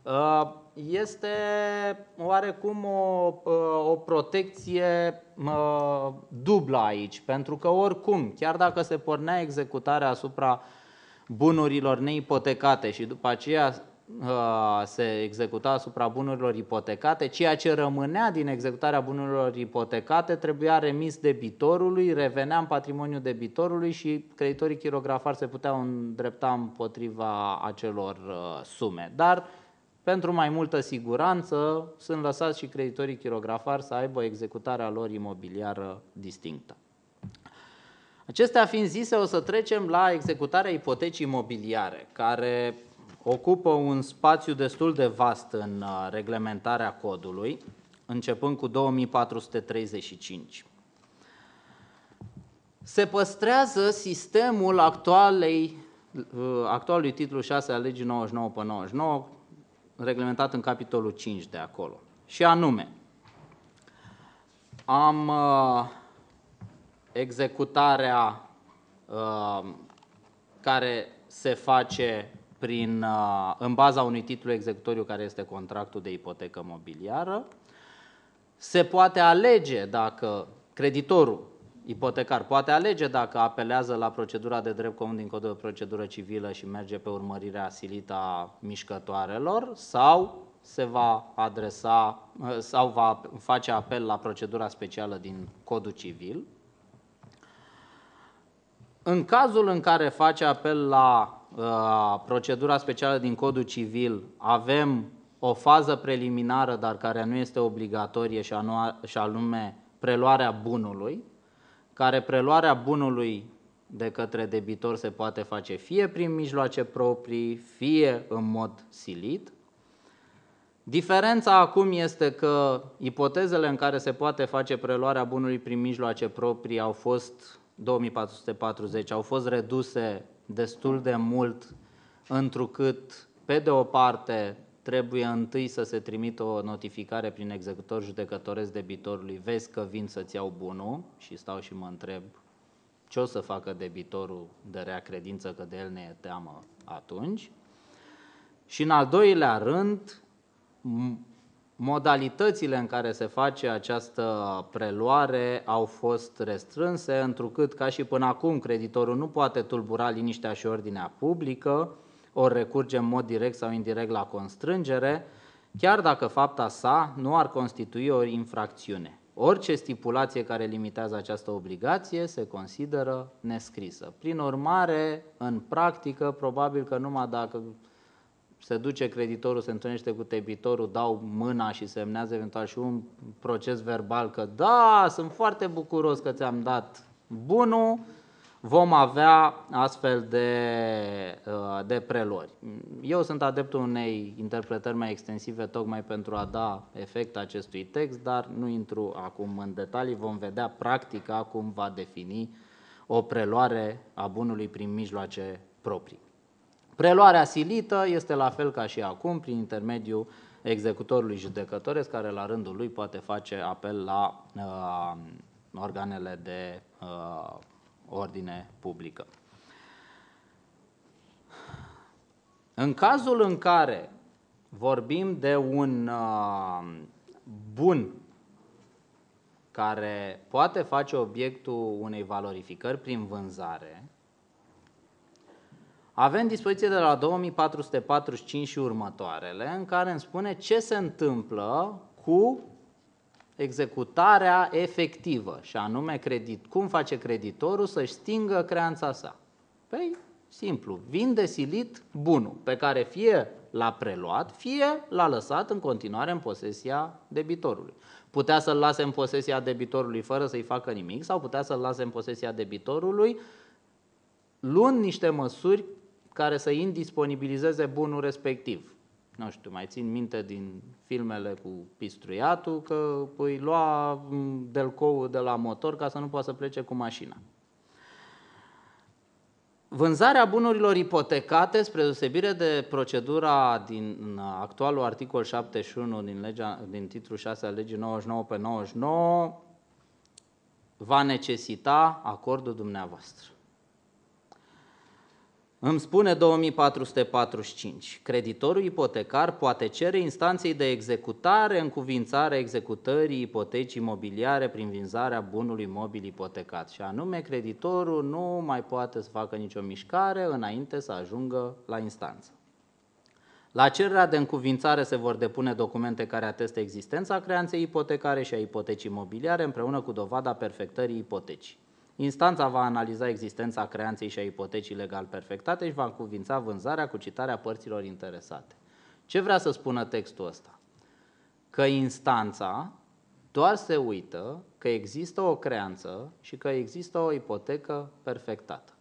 Uh, este oarecum o, uh, o protecție uh, dublă aici, pentru că oricum, chiar dacă se pornea executarea asupra bunurilor neipotecate și după aceea Uh, se executa asupra bunurilor ipotecate, ceea ce rămânea din executarea bunurilor ipotecate trebuia remis debitorului, revenea în patrimoniul debitorului și creditorii chirografari se puteau îndrepta împotriva acelor uh, sume. Dar pentru mai multă siguranță sunt lăsați și creditorii chirografari să aibă executarea lor imobiliară distinctă. Acestea fiind zise, o să trecem la executarea ipotecii imobiliare, care ocupă un spațiu destul de vast în uh, reglementarea codului, începând cu 2435. Se păstrează sistemul actualei, uh, actualului titlu 6 al legii 99 pe 99, reglementat în capitolul 5 de acolo. Și anume, am uh, executarea uh, care se face prin, uh, în baza unui titlu executoriu care este contractul de ipotecă mobiliară. Se poate alege dacă creditorul ipotecar poate alege dacă apelează la procedura de drept comun din codul de procedură civilă și merge pe urmărirea silită a mișcătoarelor sau se va adresa uh, sau va face apel la procedura specială din codul civil. În cazul în care face apel la Uh, procedura specială din codul civil avem o fază preliminară, dar care nu este obligatorie și, și anume preluarea bunului, care preluarea bunului de către debitor se poate face fie prin mijloace proprii, fie în mod silit. Diferența acum este că ipotezele în care se poate face preluarea bunului prin mijloace proprii au fost 2440, au fost reduse destul de mult, întrucât, pe de o parte, trebuie întâi să se trimită o notificare prin executor judecătoresc debitorului, vezi că vin să-ți iau bunul și stau și mă întreb ce o să facă debitorul de rea credință că de el ne e teamă atunci. Și în al doilea rând, modalitățile în care se face această preluare au fost restrânse, întrucât, ca și până acum, creditorul nu poate tulbura liniștea și ordinea publică, ori recurge în mod direct sau indirect la constrângere, chiar dacă fapta sa nu ar constitui o infracțiune. Orice stipulație care limitează această obligație se consideră nescrisă. Prin urmare, în practică, probabil că numai dacă se duce creditorul, se întâlnește cu debitorul, dau mâna și semnează eventual și un proces verbal că da, sunt foarte bucuros că ți-am dat bunul, vom avea astfel de, uh, de preluări. Eu sunt adeptul unei interpretări mai extensive tocmai pentru a da efect acestui text, dar nu intru acum în detalii, vom vedea practica cum va defini o preluare a bunului prin mijloace proprii. Preluarea silită este la fel ca și acum, prin intermediul executorului judecătoresc, care la rândul lui poate face apel la uh, organele de uh, ordine publică. În cazul în care vorbim de un uh, bun care poate face obiectul unei valorificări prin vânzare, avem dispoziție de la 2445 și următoarele, în care îmi spune ce se întâmplă cu executarea efectivă, și anume credit, cum face creditorul să-și stingă creanța sa. Păi, simplu, vinde silit bunul, pe care fie l-a preluat, fie l-a lăsat în continuare în posesia debitorului. Putea să-l lase în posesia debitorului fără să-i facă nimic sau putea să-l lase în posesia debitorului luând niște măsuri care să indisponibilizeze bunul respectiv. Nu știu, mai țin minte din filmele cu pistruiatul că îi lua mm, delcou de la motor ca să nu poată să plece cu mașina. Vânzarea bunurilor ipotecate, spre deosebire de procedura din actualul articol 71 din, legea, din titlul 6 al legii 99 pe 99, va necesita acordul dumneavoastră. Îmi spune 2445. Creditorul ipotecar poate cere instanței de executare în cuvințare executării ipotecii imobiliare prin vinzarea bunului mobil ipotecat. Și anume, creditorul nu mai poate să facă nicio mișcare înainte să ajungă la instanță. La cererea de încuvințare se vor depune documente care atestă existența creanței ipotecare și a ipotecii imobiliare împreună cu dovada perfectării ipotecii. Instanța va analiza existența creanței și a ipotecii legal perfectate și va cuvința vânzarea cu citarea părților interesate. Ce vrea să spună textul ăsta? Că instanța doar se uită că există o creanță și că există o ipotecă perfectată.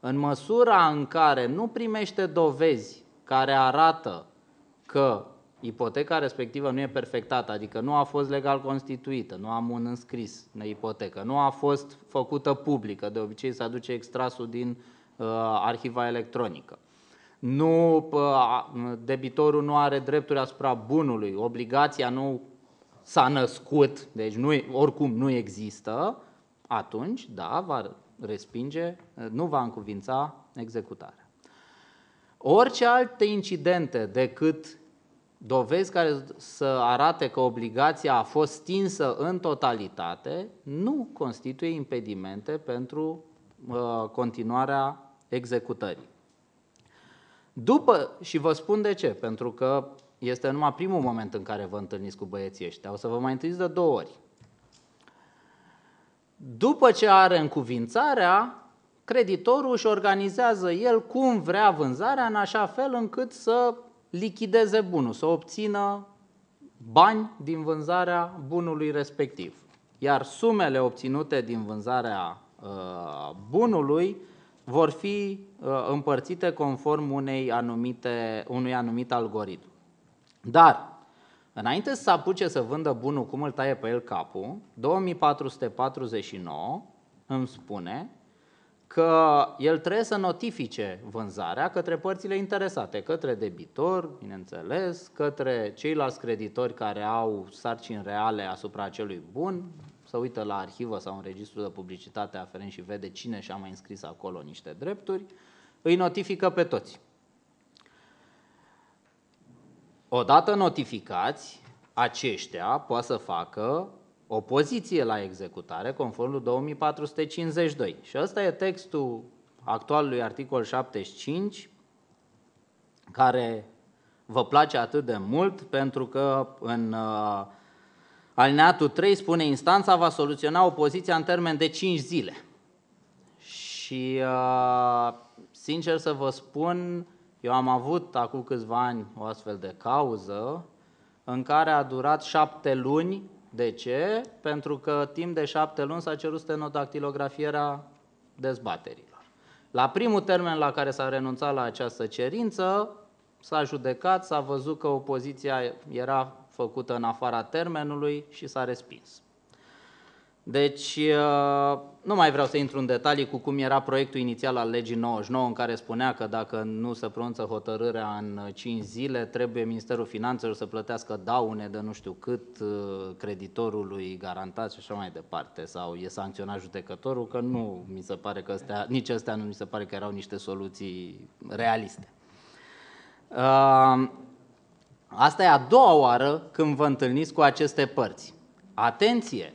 În măsura în care nu primește dovezi care arată că ipoteca respectivă nu e perfectată, adică nu a fost legal constituită, nu am un înscris în ipotecă, nu a fost făcută publică, de obicei se aduce extrasul din uh, arhiva electronică. Nu, uh, debitorul nu are drepturi asupra bunului, obligația nu s-a născut, deci nu, oricum nu există, atunci, da, va respinge, nu va încuvința executarea. Orice alte incidente decât dovezi care să arate că obligația a fost stinsă în totalitate nu constituie impedimente pentru uh, continuarea executării. După, și vă spun de ce, pentru că este numai primul moment în care vă întâlniți cu băieții ăștia, o să vă mai întâlniți de două ori. După ce are încuvințarea, creditorul își organizează el cum vrea vânzarea în așa fel încât să lichideze bunul, să obțină bani din vânzarea bunului respectiv. Iar sumele obținute din vânzarea uh, bunului vor fi uh, împărțite conform unei anumite, unui anumit algoritm. Dar, înainte să se apuce să vândă bunul cum îl taie pe el capul, 2449 îmi spune că el trebuie să notifice vânzarea către părțile interesate, către debitor, bineînțeles, către ceilalți creditori care au sarcini reale asupra acelui bun, se uită la arhivă sau în registrul de publicitate aferent și vede cine și-a mai înscris acolo niște drepturi, îi notifică pe toți. Odată notificați, aceștia poate să facă opoziție la executare conform lui 2452. Și ăsta e textul actualului articol 75, care vă place atât de mult, pentru că în uh, alineatul 3 spune instanța va soluționa opoziția în termen de 5 zile. Și, uh, sincer să vă spun, eu am avut acum câțiva ani o astfel de cauză în care a durat șapte luni. De ce? Pentru că timp de șapte luni s-a cerut stenodactilografierea dezbaterilor. La primul termen la care s-a renunțat la această cerință, s-a judecat, s-a văzut că opoziția era făcută în afara termenului și s-a respins. Deci, uh, nu mai vreau să intru în detalii cu cum era proiectul inițial al legii 99, în care spunea că dacă nu se pronunță hotărârea în 5 zile, trebuie Ministerul Finanțelor să plătească daune de nu știu cât uh, creditorului garantat și așa mai departe, sau e sancționat judecătorul, că nu mi se pare că astea, nici astea nu mi se pare că erau niște soluții realiste. Uh, asta e a doua oară când vă întâlniți cu aceste părți. Atenție!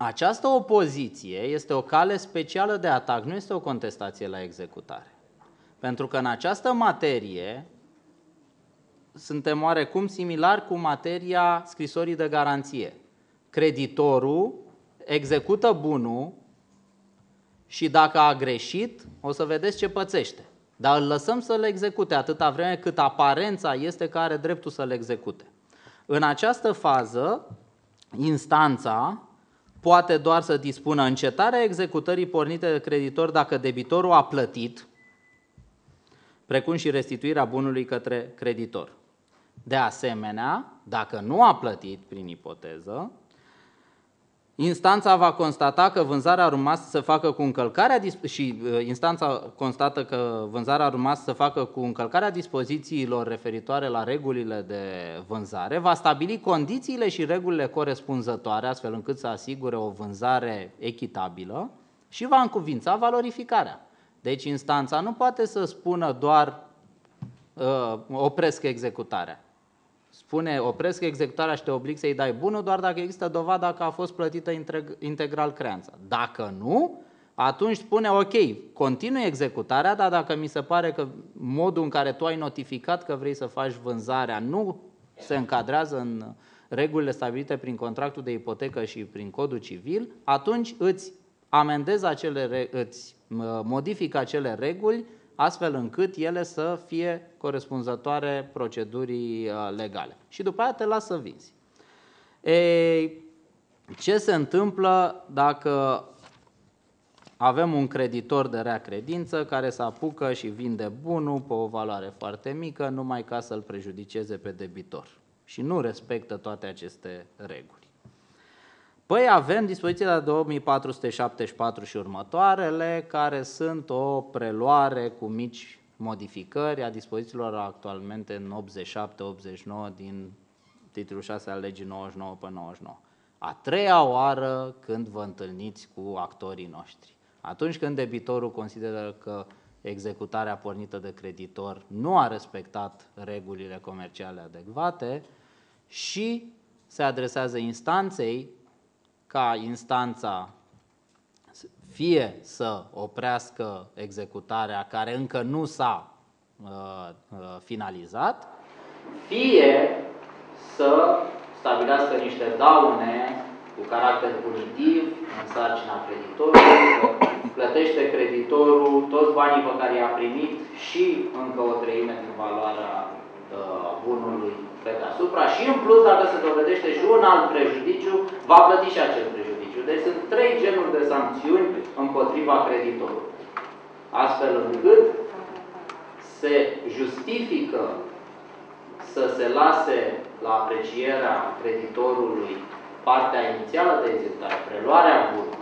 Această opoziție este o cale specială de atac, nu este o contestație la executare. Pentru că în această materie suntem oarecum similar cu materia scrisorii de garanție. Creditorul execută bunul și dacă a greșit, o să vedeți ce pățește. Dar îl lăsăm să-l execute atâta vreme cât aparența este că are dreptul să-l execute. În această fază, instanța poate doar să dispună încetarea executării pornite de creditor dacă debitorul a plătit, precum și restituirea bunului către creditor. De asemenea, dacă nu a plătit prin ipoteză, Instanța va constata că vânzarea a rămas să facă cu încălcarea și uh, instanța constată că vânzarea a rămas să facă cu încălcarea dispozițiilor referitoare la regulile de vânzare, va stabili condițiile și regulile corespunzătoare astfel încât să asigure o vânzare echitabilă și va încuvința valorificarea. Deci instanța nu poate să spună doar uh, opresc executarea spune opresc executarea și te oblig să-i dai bunul doar dacă există dovada că a fost plătită integral creanța. Dacă nu, atunci spune ok, continui executarea, dar dacă mi se pare că modul în care tu ai notificat că vrei să faci vânzarea nu se încadrează în regulile stabilite prin contractul de ipotecă și prin codul civil, atunci îți amendezi acele, îți modifică acele reguli astfel încât ele să fie corespunzătoare procedurii uh, legale. Și după aia te lasă să vinzi. Ei, ce se întâmplă dacă avem un creditor de rea credință care se apucă și vinde bunul pe o valoare foarte mică numai ca să-l prejudiceze pe debitor și nu respectă toate aceste reguli. Păi avem dispoziția de 2474 și următoarele, care sunt o preluare cu mici modificări a dispozițiilor actualmente în 87-89 din titlul 6 al legii 99 pe 99. A treia oară când vă întâlniți cu actorii noștri. Atunci când debitorul consideră că executarea pornită de creditor nu a respectat regulile comerciale adecvate și se adresează instanței ca instanța fie să oprească executarea care încă nu s-a uh, uh, finalizat, fie să stabilească niște daune cu caracter punitiv în sarcina creditorului, plătește creditorul toți banii pe care i-a primit și încă o treime din valoarea uh, bunului pe deasupra și în plus, dacă se dovedește și un alt prejudiciu, va plăti și acel prejudiciu. Deci sunt trei genuri de sancțiuni împotriva creditorului. Astfel încât se justifică să se lase la aprecierea creditorului partea inițială de executare, preluarea bunului,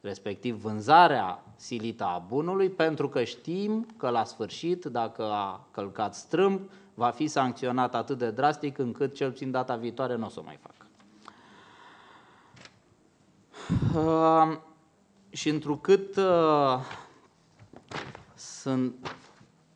respectiv vânzarea silită a bunului, pentru că știm că la sfârșit, dacă a călcat strâmb, va fi sancționat atât de drastic încât cel puțin data viitoare nu o să o mai facă. Uh, și întrucât uh, sunt,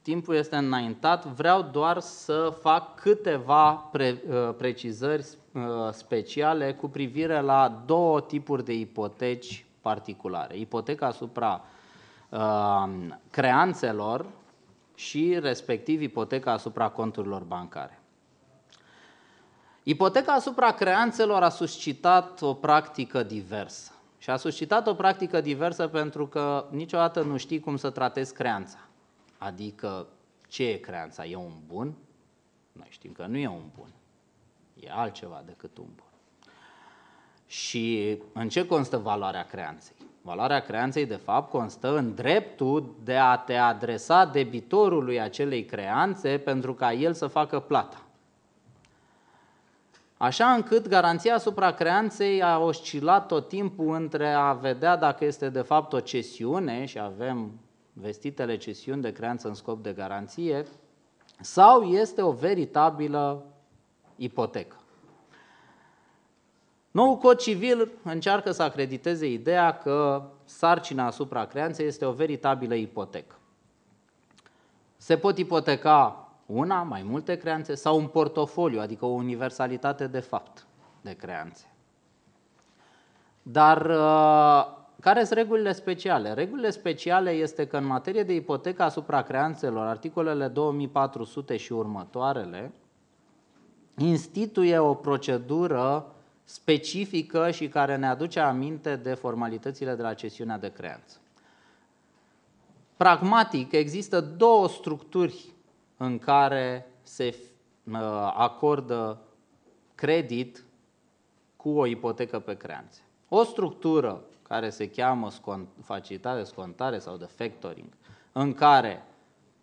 timpul este înaintat, vreau doar să fac câteva pre, uh, precizări uh, speciale cu privire la două tipuri de ipoteci particulare. Ipoteca asupra uh, creanțelor și respectiv ipoteca asupra conturilor bancare. Ipoteca asupra creanțelor a suscitat o practică diversă. Și a suscitat o practică diversă pentru că niciodată nu știi cum să tratezi creanța. Adică, ce e creanța? E un bun? Noi știm că nu e un bun. E altceva decât un bun. Și în ce constă valoarea creanței? Valoarea creanței, de fapt, constă în dreptul de a te adresa debitorului acelei creanțe pentru ca el să facă plata. Așa încât garanția asupra creanței a oscilat tot timpul între a vedea dacă este de fapt o cesiune și avem vestitele cesiuni de creanță în scop de garanție sau este o veritabilă ipotecă. Noul cod civil încearcă să acrediteze ideea că sarcina asupra creanței este o veritabilă ipotecă. Se pot ipoteca una, mai multe creanțe sau un portofoliu, adică o universalitate de fapt de creanțe. Dar uh, care sunt regulile speciale? Regulile speciale este că în materie de ipotecă asupra creanțelor, articolele 2400 și următoarele, instituie o procedură specifică și care ne aduce aminte de formalitățile de la cesiunea de creanță. Pragmatic, există două structuri în care se uh, acordă credit cu o ipotecă pe creanțe. O structură care se cheamă facilitate de scontare sau de factoring, în care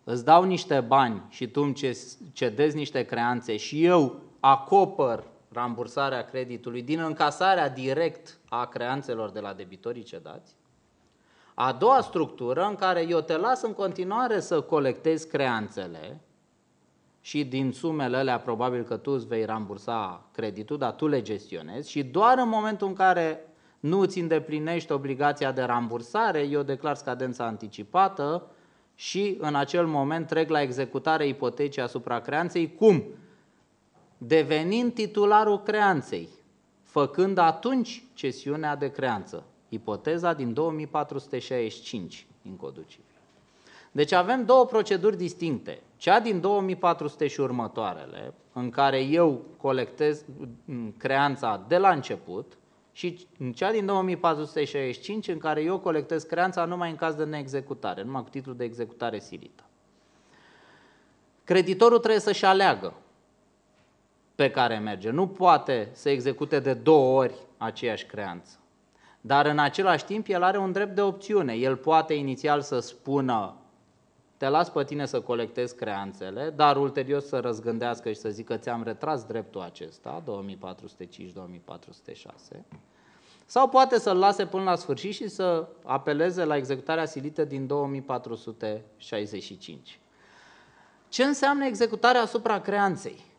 îți dau niște bani și tu îmi cedezi niște creanțe și eu acopăr rambursarea creditului din încasarea direct a creanțelor de la debitorii cedați. A doua structură în care eu te las în continuare să colectezi creanțele și din sumele alea probabil că tu îți vei rambursa creditul, dar tu le gestionezi și doar în momentul în care nu îți îndeplinești obligația de rambursare, eu declar scadența anticipată și în acel moment trec la executare ipotecii asupra creanței. Cum? Devenind titularul creanței, făcând atunci cesiunea de creanță. Ipoteza din 2465 din codul civil. Deci avem două proceduri distincte. Cea din 2400 și următoarele, în care eu colectez creanța de la început, și cea din 2465, în care eu colectez creanța numai în caz de neexecutare, numai cu titlul de executare silită. Creditorul trebuie să-și aleagă pe care merge. Nu poate să execute de două ori aceeași creanță. Dar în același timp el are un drept de opțiune. El poate inițial să spună te las pe tine să colectezi creanțele, dar ulterior să răzgândească și să zică ți-am retras dreptul acesta, 2405-2406, sau poate să-l lase până la sfârșit și să apeleze la executarea silită din 2465. Ce înseamnă executarea asupra creanței?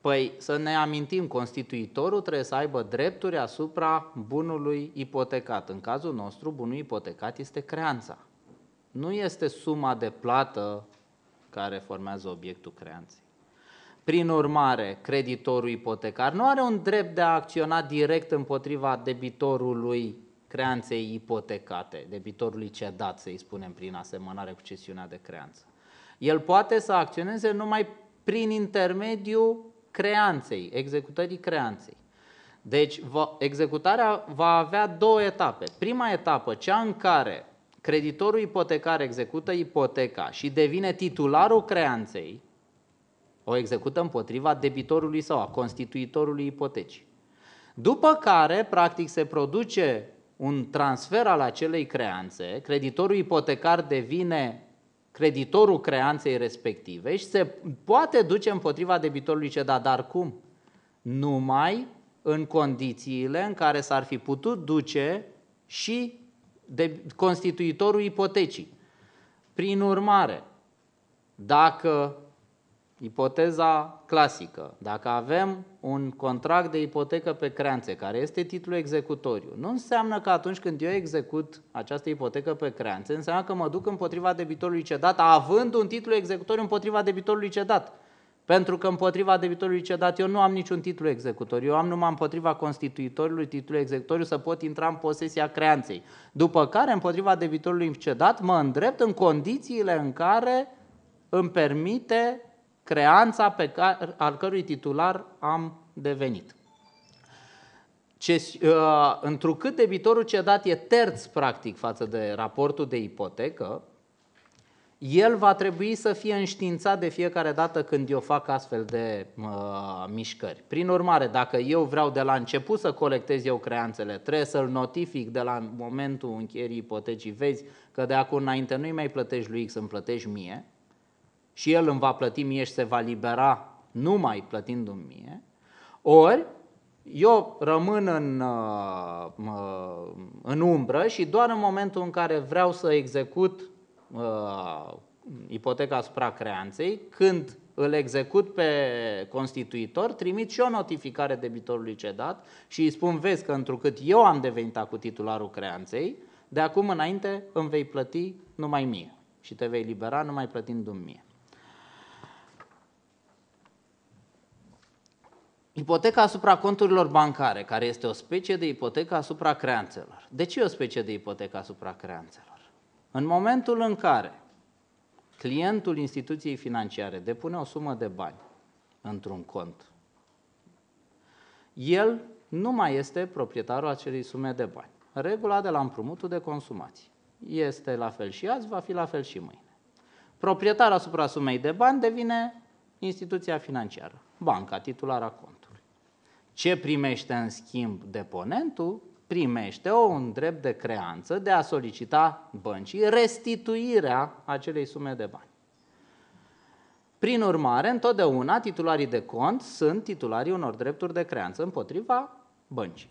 Păi să ne amintim, constituitorul trebuie să aibă drepturi asupra bunului ipotecat. În cazul nostru, bunul ipotecat este creanța. Nu este suma de plată care formează obiectul creanței. Prin urmare, creditorul ipotecar nu are un drept de a acționa direct împotriva debitorului creanței ipotecate, debitorului cedat, să-i spunem prin asemănare cu cesiunea de creanță. El poate să acționeze numai prin intermediul creanței, executării creanței. Deci va, executarea va avea două etape. Prima etapă, cea în care creditorul ipotecar execută ipoteca și devine titularul creanței, o execută împotriva debitorului sau a constituitorului ipotecii. După care, practic, se produce un transfer al acelei creanțe, creditorul ipotecar devine creditorul creanței respective și se poate duce împotriva debitorului cedat, dar cum? Numai în condițiile în care s-ar fi putut duce și de constituitorul ipotecii. Prin urmare, dacă ipoteza clasică, dacă avem un contract de ipotecă pe creanțe, care este titlul executoriu, nu înseamnă că atunci când eu execut această ipotecă pe creanțe, înseamnă că mă duc împotriva debitorului cedat, având un titlu executoriu împotriva debitorului cedat. Pentru că împotriva debitorului cedat eu nu am niciun titlu executoriu, eu am numai împotriva constituitorului titlu executoriu să pot intra în posesia creanței. După care, împotriva debitorului cedat, mă îndrept în condițiile în care îmi permite creanța pe care, al cărui titular am devenit. Ce, uh, întrucât debitorul cedat e terț, practic, față de raportul de ipotecă, el va trebui să fie înștiințat de fiecare dată când eu fac astfel de uh, mișcări. Prin urmare, dacă eu vreau de la început să colectez eu creanțele, trebuie să-l notific de la momentul încheierii ipotecii, vezi că de acum înainte nu-i mai plătești lui X, îmi plătești mie, și el îmi va plăti mie și se va libera numai plătindu-mi mie, ori eu rămân în, uh, în umbră și doar în momentul în care vreau să execut uh, ipoteca asupra creanței, când îl execut pe constituitor, trimit și o notificare debitorului cedat și îi spun, vezi că întrucât eu am devenit cu titularul creanței, de acum înainte îmi vei plăti numai mie și te vei libera numai plătindu-mi mie. Ipoteca asupra conturilor bancare, care este o specie de ipotecă asupra creanțelor. De ce e o specie de ipotecă asupra creanțelor? În momentul în care clientul instituției financiare depune o sumă de bani într-un cont, el nu mai este proprietarul acelei sume de bani. Regula de la împrumutul de consumație. Este la fel și azi, va fi la fel și mâine. Proprietar asupra sumei de bani devine instituția financiară, banca, titulara cont. Ce primește în schimb deponentul? Primește un drept de creanță de a solicita băncii restituirea acelei sume de bani. Prin urmare, întotdeauna titularii de cont sunt titularii unor drepturi de creanță împotriva băncii.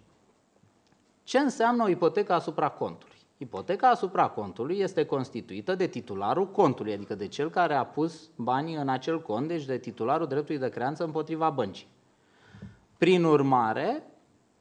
Ce înseamnă o ipotecă asupra contului? Ipoteca asupra contului este constituită de titularul contului, adică de cel care a pus banii în acel cont, deci de titularul dreptului de creanță împotriva băncii. Prin urmare,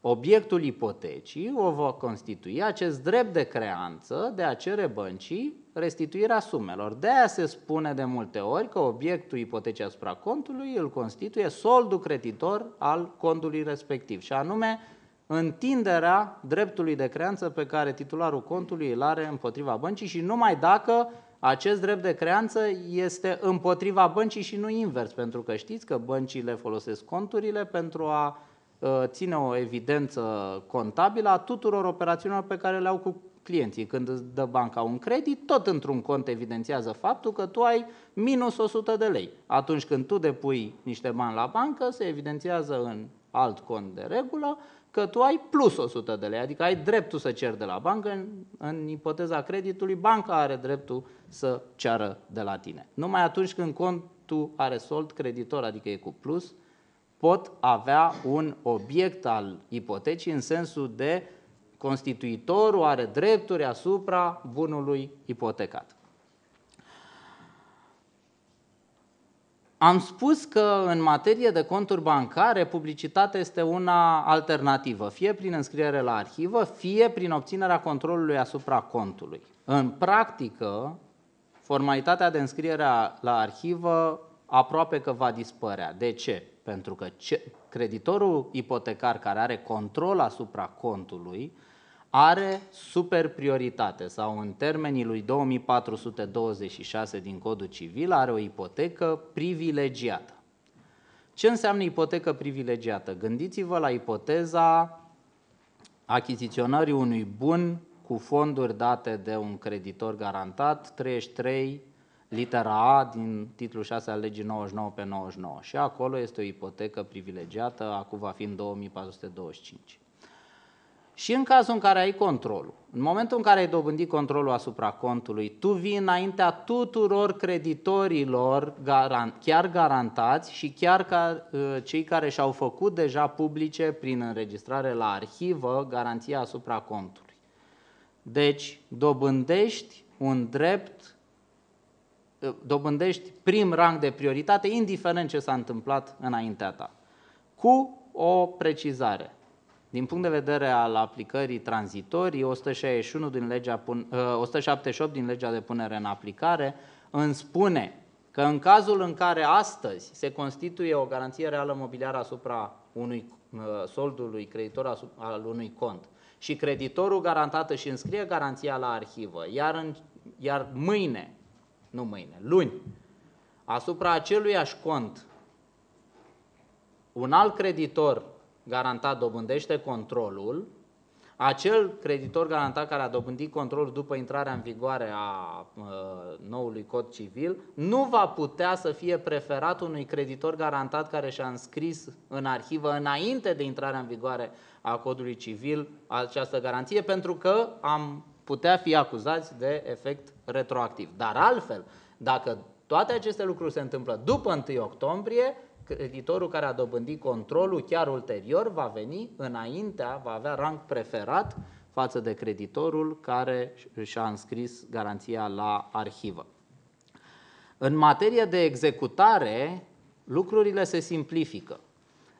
obiectul ipotecii o va constitui acest drept de creanță de a cere băncii restituirea sumelor. De aia se spune de multe ori că obiectul ipotecii asupra contului îl constituie soldul creditor al contului respectiv, și anume întinderea dreptului de creanță pe care titularul contului îl are împotriva băncii și numai dacă acest drept de creanță este împotriva băncii și nu invers, pentru că știți că băncile folosesc conturile pentru a uh, ține o evidență contabilă a tuturor operațiunilor pe care le au cu clienții. Când îți dă banca un credit, tot într-un cont evidențiază faptul că tu ai minus 100 de lei. Atunci când tu depui niște bani la bancă, se evidențiază în alt cont de regulă că tu ai plus 100 de lei, adică ai dreptul să ceri de la bancă, în, în ipoteza creditului, banca are dreptul să ceară de la tine. Numai atunci când contul are sold creditor, adică e cu plus, pot avea un obiect al ipotecii în sensul de constituitorul are drepturi asupra bunului ipotecat. Am spus că în materie de conturi bancare, publicitatea este una alternativă, fie prin înscriere la arhivă, fie prin obținerea controlului asupra contului. În practică, formalitatea de înscriere la arhivă aproape că va dispărea. De ce? Pentru că creditorul ipotecar care are control asupra contului are super prioritate sau în termenii lui 2426 din Codul Civil are o ipotecă privilegiată. Ce înseamnă ipotecă privilegiată? Gândiți-vă la ipoteza achiziționării unui bun cu fonduri date de un creditor garantat, 33 litera A din titlul 6 al legii 99 pe 99 și acolo este o ipotecă privilegiată, acum va fi în 2425. Și în cazul în care ai controlul, în momentul în care ai dobândit controlul asupra contului, tu vii înaintea tuturor creditorilor chiar garantați și chiar ca uh, cei care și-au făcut deja publice prin înregistrare la arhivă garanția asupra contului. Deci, dobândești un drept dobândești prim rang de prioritate, indiferent ce s-a întâmplat înaintea ta. Cu o precizare. Din punct de vedere al aplicării tranzitorii, 161 din legea, 178 din legea de punere în aplicare îmi spune că în cazul în care astăzi se constituie o garanție reală mobiliară asupra unui soldului creditor al unui cont și creditorul garantat își înscrie garanția la arhivă, iar, în, iar mâine, nu mâine, luni, asupra aceluiași cont, un alt creditor garantat dobândește controlul, acel creditor garantat care a dobândit controlul după intrarea în vigoare a uh, noului cod civil nu va putea să fie preferat unui creditor garantat care și-a înscris în arhivă înainte de intrarea în vigoare a codului civil această garanție pentru că am putea fi acuzați de efect retroactiv. Dar altfel, dacă toate aceste lucruri se întâmplă după 1 octombrie, creditorul care a dobândit controlul chiar ulterior va veni înaintea, va avea rang preferat față de creditorul care și-a înscris garanția la arhivă. În materie de executare, lucrurile se simplifică.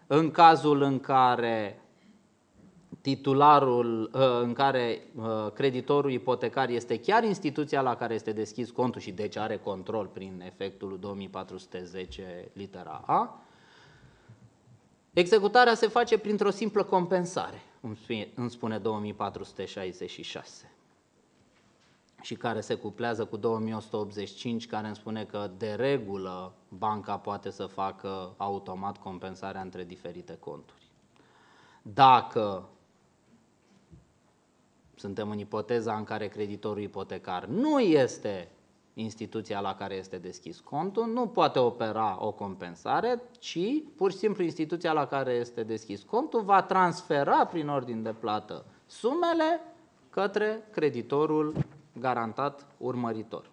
În cazul în care titularul, ă, în care ă, creditorul ipotecar este chiar instituția la care este deschis contul și deci are control prin efectul 2410 litera A, executarea se face printr-o simplă compensare, îmi spune 2466 și care se cuplează cu 2185, care îmi spune că de regulă banca poate să facă automat compensarea între diferite conturi. Dacă suntem în ipoteza în care creditorul ipotecar nu este instituția la care este deschis contul, nu poate opera o compensare, ci pur și simplu instituția la care este deschis contul va transfera prin ordin de plată sumele către creditorul garantat urmăritor.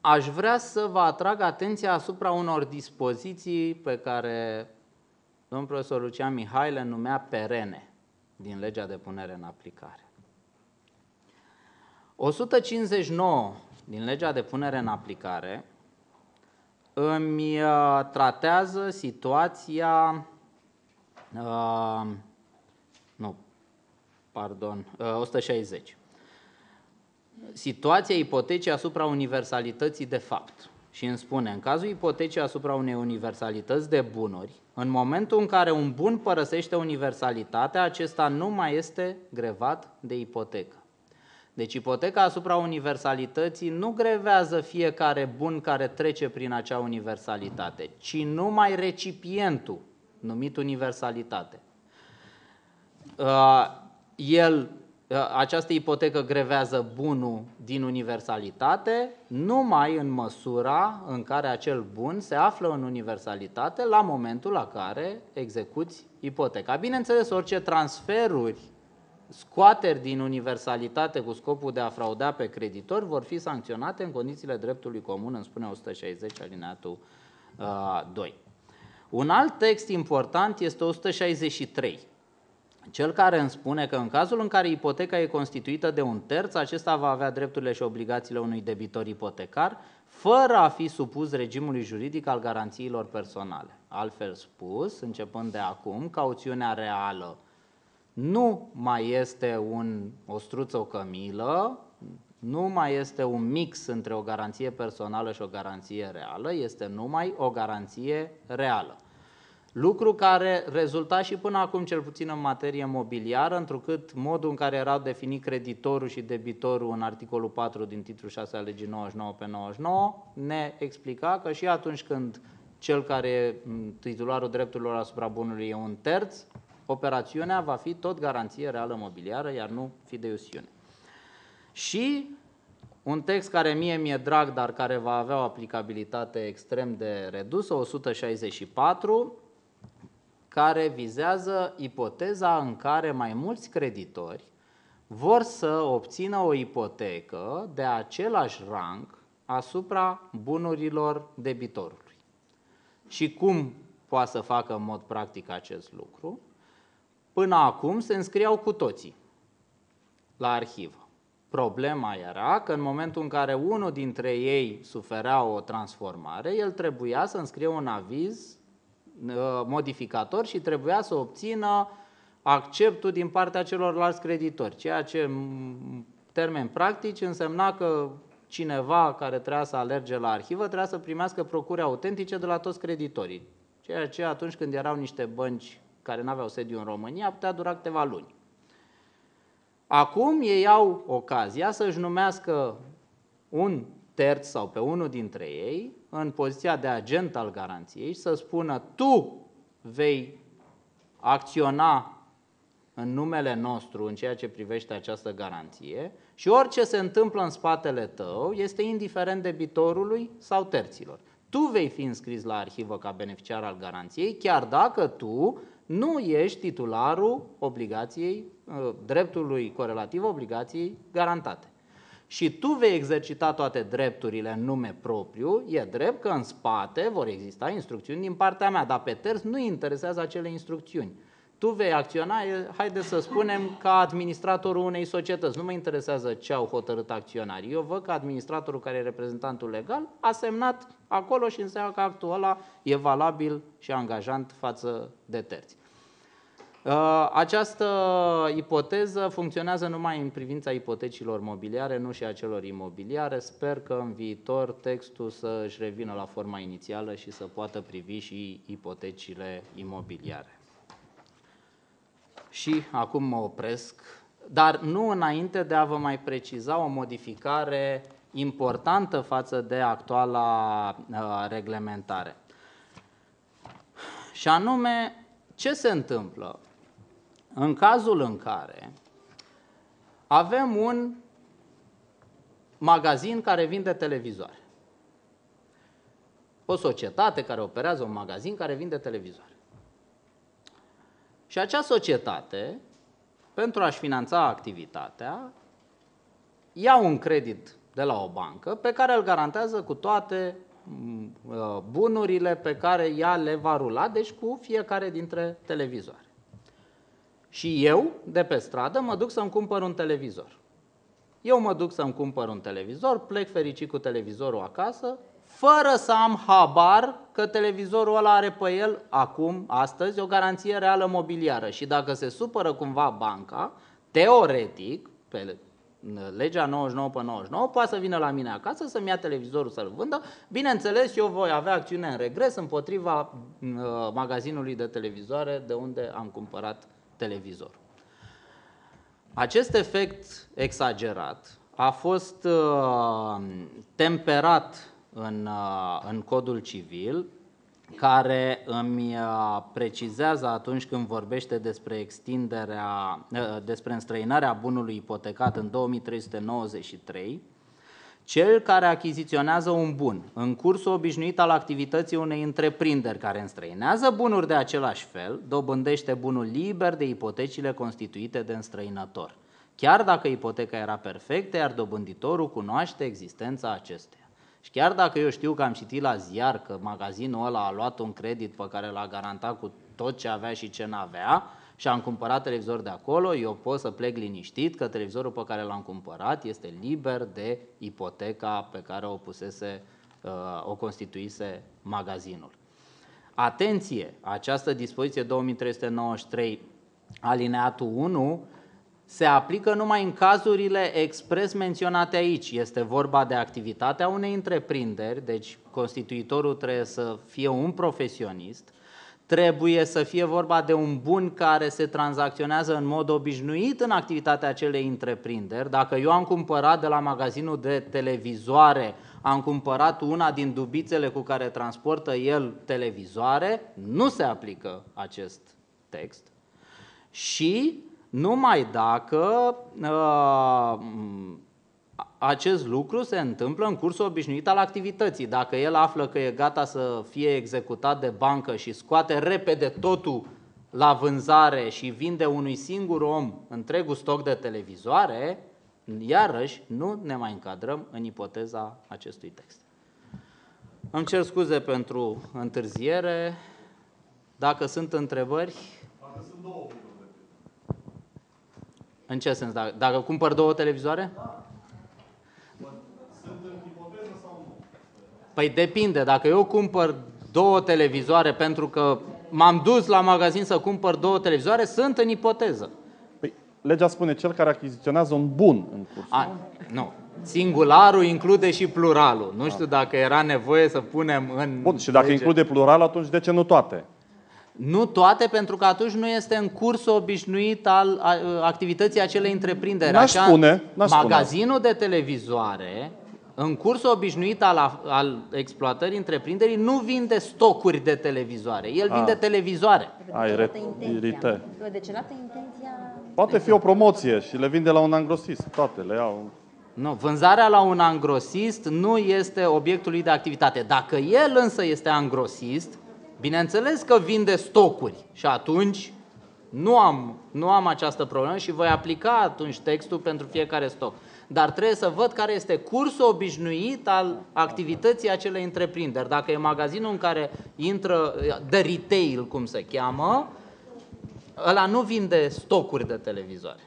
Aș vrea să vă atrag atenția asupra unor dispoziții pe care domnul profesor Lucian Mihai le numea perene din legea de punere în aplicare. 159 din legea de punere în aplicare îmi uh, tratează situația, uh, nu, pardon, uh, 160. Situația ipotecii asupra universalității de fapt. Și îmi spune, în cazul ipotecii asupra unei universalități de bunuri, în momentul în care un bun părăsește universalitatea, acesta nu mai este grevat de ipotecă. Deci ipoteca asupra universalității nu grevează fiecare bun care trece prin acea universalitate, ci numai recipientul, numit universalitate. Uh, el această ipotecă grevează bunul din universalitate numai în măsura în care acel bun se află în universalitate la momentul la care execuți ipoteca. Bineînțeles, orice transferuri, scoateri din universalitate cu scopul de a frauda pe creditor vor fi sancționate în condițiile dreptului comun, îmi spune 160 alineatul uh, 2. Un alt text important este 163 cel care îmi spune că în cazul în care ipoteca e constituită de un terț, acesta va avea drepturile și obligațiile unui debitor ipotecar, fără a fi supus regimului juridic al garanțiilor personale. Altfel spus, începând de acum, cauțiunea reală nu mai este un, o struță, o cămilă, nu mai este un mix între o garanție personală și o garanție reală, este numai o garanție reală. Lucru care rezulta și până acum, cel puțin în materie mobiliară, întrucât modul în care erau definit creditorul și debitorul în articolul 4 din titlul 6 al legii 99 pe 99 ne explica că și atunci când cel care e titularul drepturilor asupra bunului e un terț, operațiunea va fi tot garanție reală mobiliară, iar nu fideiusiune. Și un text care mie mi-e drag, dar care va avea o aplicabilitate extrem de redusă, 164, care vizează ipoteza în care mai mulți creditori vor să obțină o ipotecă de același rang asupra bunurilor debitorului. Și cum poate să facă în mod practic acest lucru? Până acum se înscriau cu toții la arhivă. Problema era că în momentul în care unul dintre ei suferea o transformare, el trebuia să înscrie un aviz uh, modificator și trebuia să obțină acceptul din partea celorlalți creditori, ceea ce în termeni practici însemna că cineva care trebuia să alerge la arhivă trebuia să primească procuri autentice de la toți creditorii, ceea ce atunci când erau niște bănci care nu aveau sediu în România putea dura câteva luni. Acum ei au ocazia să-și numească un terț sau pe unul dintre ei în poziția de agent al garanției și să spună tu vei acționa în numele nostru în ceea ce privește această garanție și orice se întâmplă în spatele tău este indiferent debitorului sau terților. Tu vei fi înscris la arhivă ca beneficiar al garanției, chiar dacă tu nu ești titularul obligației, uh, dreptului corelativ obligației garantate. Și tu vei exercita toate drepturile în nume propriu, e drept că în spate vor exista instrucțiuni din partea mea, dar pe terț nu interesează acele instrucțiuni. Tu vei acționa, haide să spunem, ca administratorul unei societăți. Nu mă interesează ce au hotărât acționarii. Eu văd că administratorul care e reprezentantul legal a semnat acolo și înseamnă că actul ăla e valabil și angajant față de terți. Uh, această ipoteză funcționează numai în privința ipotecilor mobiliare, nu și a celor imobiliare. Sper că în viitor textul să își revină la forma inițială și să poată privi și ipotecile imobiliare. Și acum mă opresc, dar nu înainte de a vă mai preciza o modificare importantă față de actuala uh, reglementare. Și anume, ce se întâmplă în cazul în care avem un magazin care vinde televizoare? O societate care operează un magazin care vinde televizoare. Și acea societate, pentru a-și finanța activitatea, ia un credit de la o bancă pe care îl garantează cu toate mm, uh, bunurile pe care ea le va rula, deci cu fiecare dintre televizoare. Și eu, de pe stradă, mă duc să-mi cumpăr un televizor. Eu mă duc să-mi cumpăr un televizor, plec fericit cu televizorul acasă, fără să am habar că televizorul ăla are pe el acum, astăzi, o garanție reală mobiliară. Și dacă se supără cumva banca, teoretic, pe legea 99 pe 99, poate să vină la mine acasă să-mi ia televizorul să-l vândă. Bineînțeles, eu voi avea acțiune în regres împotriva uh, magazinului de televizoare de unde am cumpărat televizorul. Acest efect exagerat a fost uh, temperat în, uh, în codul civil, care îmi uh, precizează atunci când vorbește despre extinderea, uh, despre înstrăinarea bunului ipotecat în 2393, cel care achiziționează un bun în cursul obișnuit al activității unei întreprinderi care înstrăinează bunuri de același fel, dobândește bunul liber de ipotecile constituite de înstrăinător, chiar dacă ipoteca era perfectă, iar dobânditorul cunoaște existența acesteia. Și chiar dacă eu știu că am citit la ziar că magazinul ăla a luat un credit pe care l-a garantat cu tot ce avea și ce n-avea și am cumpărat televizor de acolo, eu pot să plec liniștit că televizorul pe care l-am cumpărat este liber de ipoteca pe care o pusese, uh, o constituise magazinul. Atenție! Această dispoziție 2393 alineatul 1 se aplică numai în cazurile expres menționate aici. Este vorba de activitatea unei întreprinderi, deci constituitorul trebuie să fie un profesionist, trebuie să fie vorba de un bun care se tranzacționează în mod obișnuit în activitatea acelei întreprinderi. Dacă eu am cumpărat de la magazinul de televizoare, am cumpărat una din dubițele cu care transportă el televizoare, nu se aplică acest text. Și numai dacă uh, acest lucru se întâmplă în cursul obișnuit al activității. Dacă el află că e gata să fie executat de bancă și scoate repede totul la vânzare și vinde unui singur om întregul stoc de televizoare, iarăși nu ne mai încadrăm în ipoteza acestui text. Îmi cer scuze pentru întârziere. Dacă sunt întrebări... Dacă sunt două În ce sens? Dacă, dacă cumpăr două televizoare? Păi depinde. Dacă eu cumpăr două televizoare pentru că m-am dus la magazin să cumpăr două televizoare, sunt în ipoteză. Păi, legea spune cel care achiziționează un bun în curs. A, nu. Singularul include și pluralul. Nu știu dacă era nevoie să punem în Bun, și dacă lege. include plural, atunci de ce nu toate? Nu toate, pentru că atunci nu este în cursul obișnuit al a, activității acelei întreprinderi. N-aș spune, n-aș spune. magazinul de televizoare, în cursul obișnuit al, al exploatării întreprinderii, nu vinde stocuri de televizoare. El vinde Ah. televizoare. Ai, Decelată re- intenția. irite. Decelată intenția... Poate fi o promoție și le vinde la un angrosist. Toate le iau. Nu, vânzarea la un angrosist nu este obiectul lui de activitate. Dacă el însă este angrosist, bineînțeles că vinde stocuri și atunci nu am, nu am această problemă și voi aplica atunci textul pentru fiecare stoc. Dar trebuie să văd care este cursul obișnuit al activității acelei întreprinderi. Dacă e magazinul în care intră de retail, cum se cheamă, ăla nu vinde stocuri de televizoare.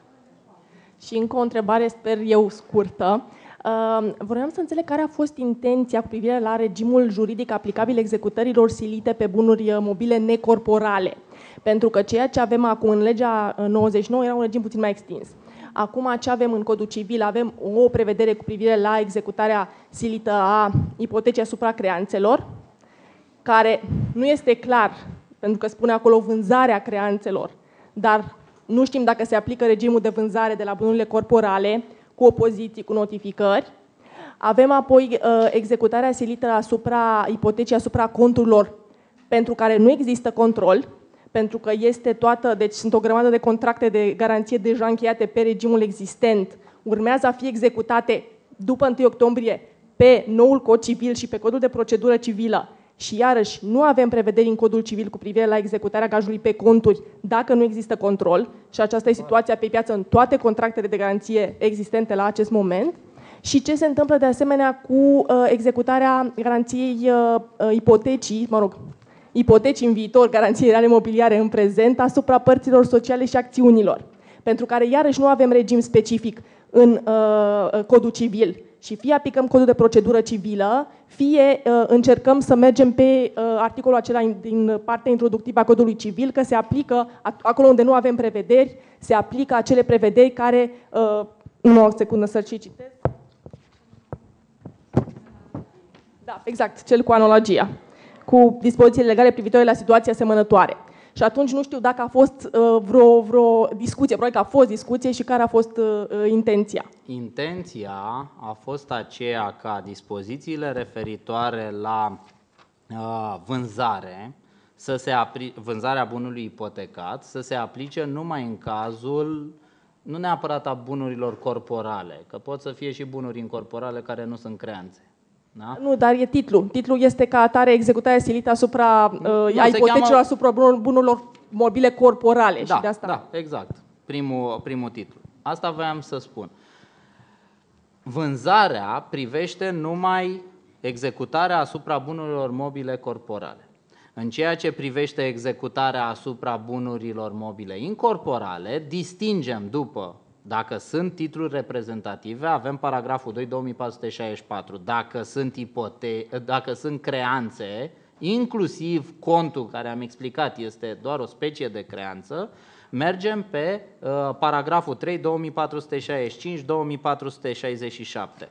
Și încă o întrebare, sper eu, scurtă. Uh, Vreau să înțeleg care a fost intenția cu privire la regimul juridic aplicabil executărilor silite pe bunuri uh, mobile necorporale. Pentru că ceea ce avem acum în legea uh, 99 era un regim puțin mai extins. Acum ce avem în codul civil? Avem o prevedere cu privire la executarea silită a ipotecii asupra creanțelor, care nu este clar, pentru că spune acolo vânzarea creanțelor, dar nu știm dacă se aplică regimul de vânzare de la bunurile corporale, cu opoziții, cu notificări. Avem apoi uh, executarea silită asupra ipotecii asupra conturilor pentru care nu există control, pentru că este toată, deci sunt o grămadă de contracte de garanție deja încheiate pe regimul existent, urmează a fi executate după 1 octombrie pe noul cod civil și pe codul de procedură civilă. Și iarăși nu avem prevederi în codul civil cu privire la executarea gajului pe conturi dacă nu există control. Și aceasta e situația pe piață în toate contractele de garanție existente la acest moment. Și ce se întâmplă de asemenea cu uh, executarea garanției uh, uh, ipotecii, mă rog, ipoteci în viitor, garanții reale mobiliare în prezent, asupra părților sociale și acțiunilor, pentru care iarăși nu avem regim specific în uh, codul civil. Și fie aplicăm codul de procedură civilă, fie uh, încercăm să mergem pe uh, articolul acela in- din partea introductivă a codului civil, că se aplică, ac- acolo unde nu avem prevederi, se aplică acele prevederi care, uh, nu o secundă să și citesc, da, exact, cel cu analogia, cu dispozițiile legale privitoare la situații asemănătoare. Și atunci nu știu dacă a fost uh, vreo, vreo discuție, probabil că a fost discuție și care a fost uh, uh, intenția. Intenția a fost aceea ca dispozițiile referitoare la uh, vânzare, să se apri, vânzarea bunului ipotecat, să se aplice numai în cazul nu neapărat a bunurilor corporale, că pot să fie și bunuri incorporale care nu sunt creanțe. Da? Nu, dar e titlu. Titlul este ca atare executarea silită asupra uh, a se ipotecilor cheamă- asupra bunur- bunurilor mobile corporale Da, și de asta. da, exact. Primul, primul titlu. Asta voiam să spun. Vânzarea privește numai executarea asupra bunurilor mobile corporale. În ceea ce privește executarea asupra bunurilor mobile incorporale, distingem după dacă sunt titluri reprezentative, avem paragraful 2 2464, dacă sunt, ipote- dacă sunt creanțe, inclusiv contul care am explicat este doar o specie de creanță, mergem pe uh, paragraful 3 2465 2467.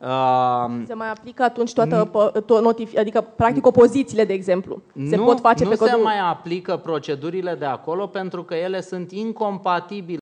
Uh, Se mai aplică atunci toată, pă- to, notifi- adică practic opozițiile, de exemplu. Se nu, pot face nu pe se codul... mai aplică procedurile de acolo pentru că ele sunt incompatibile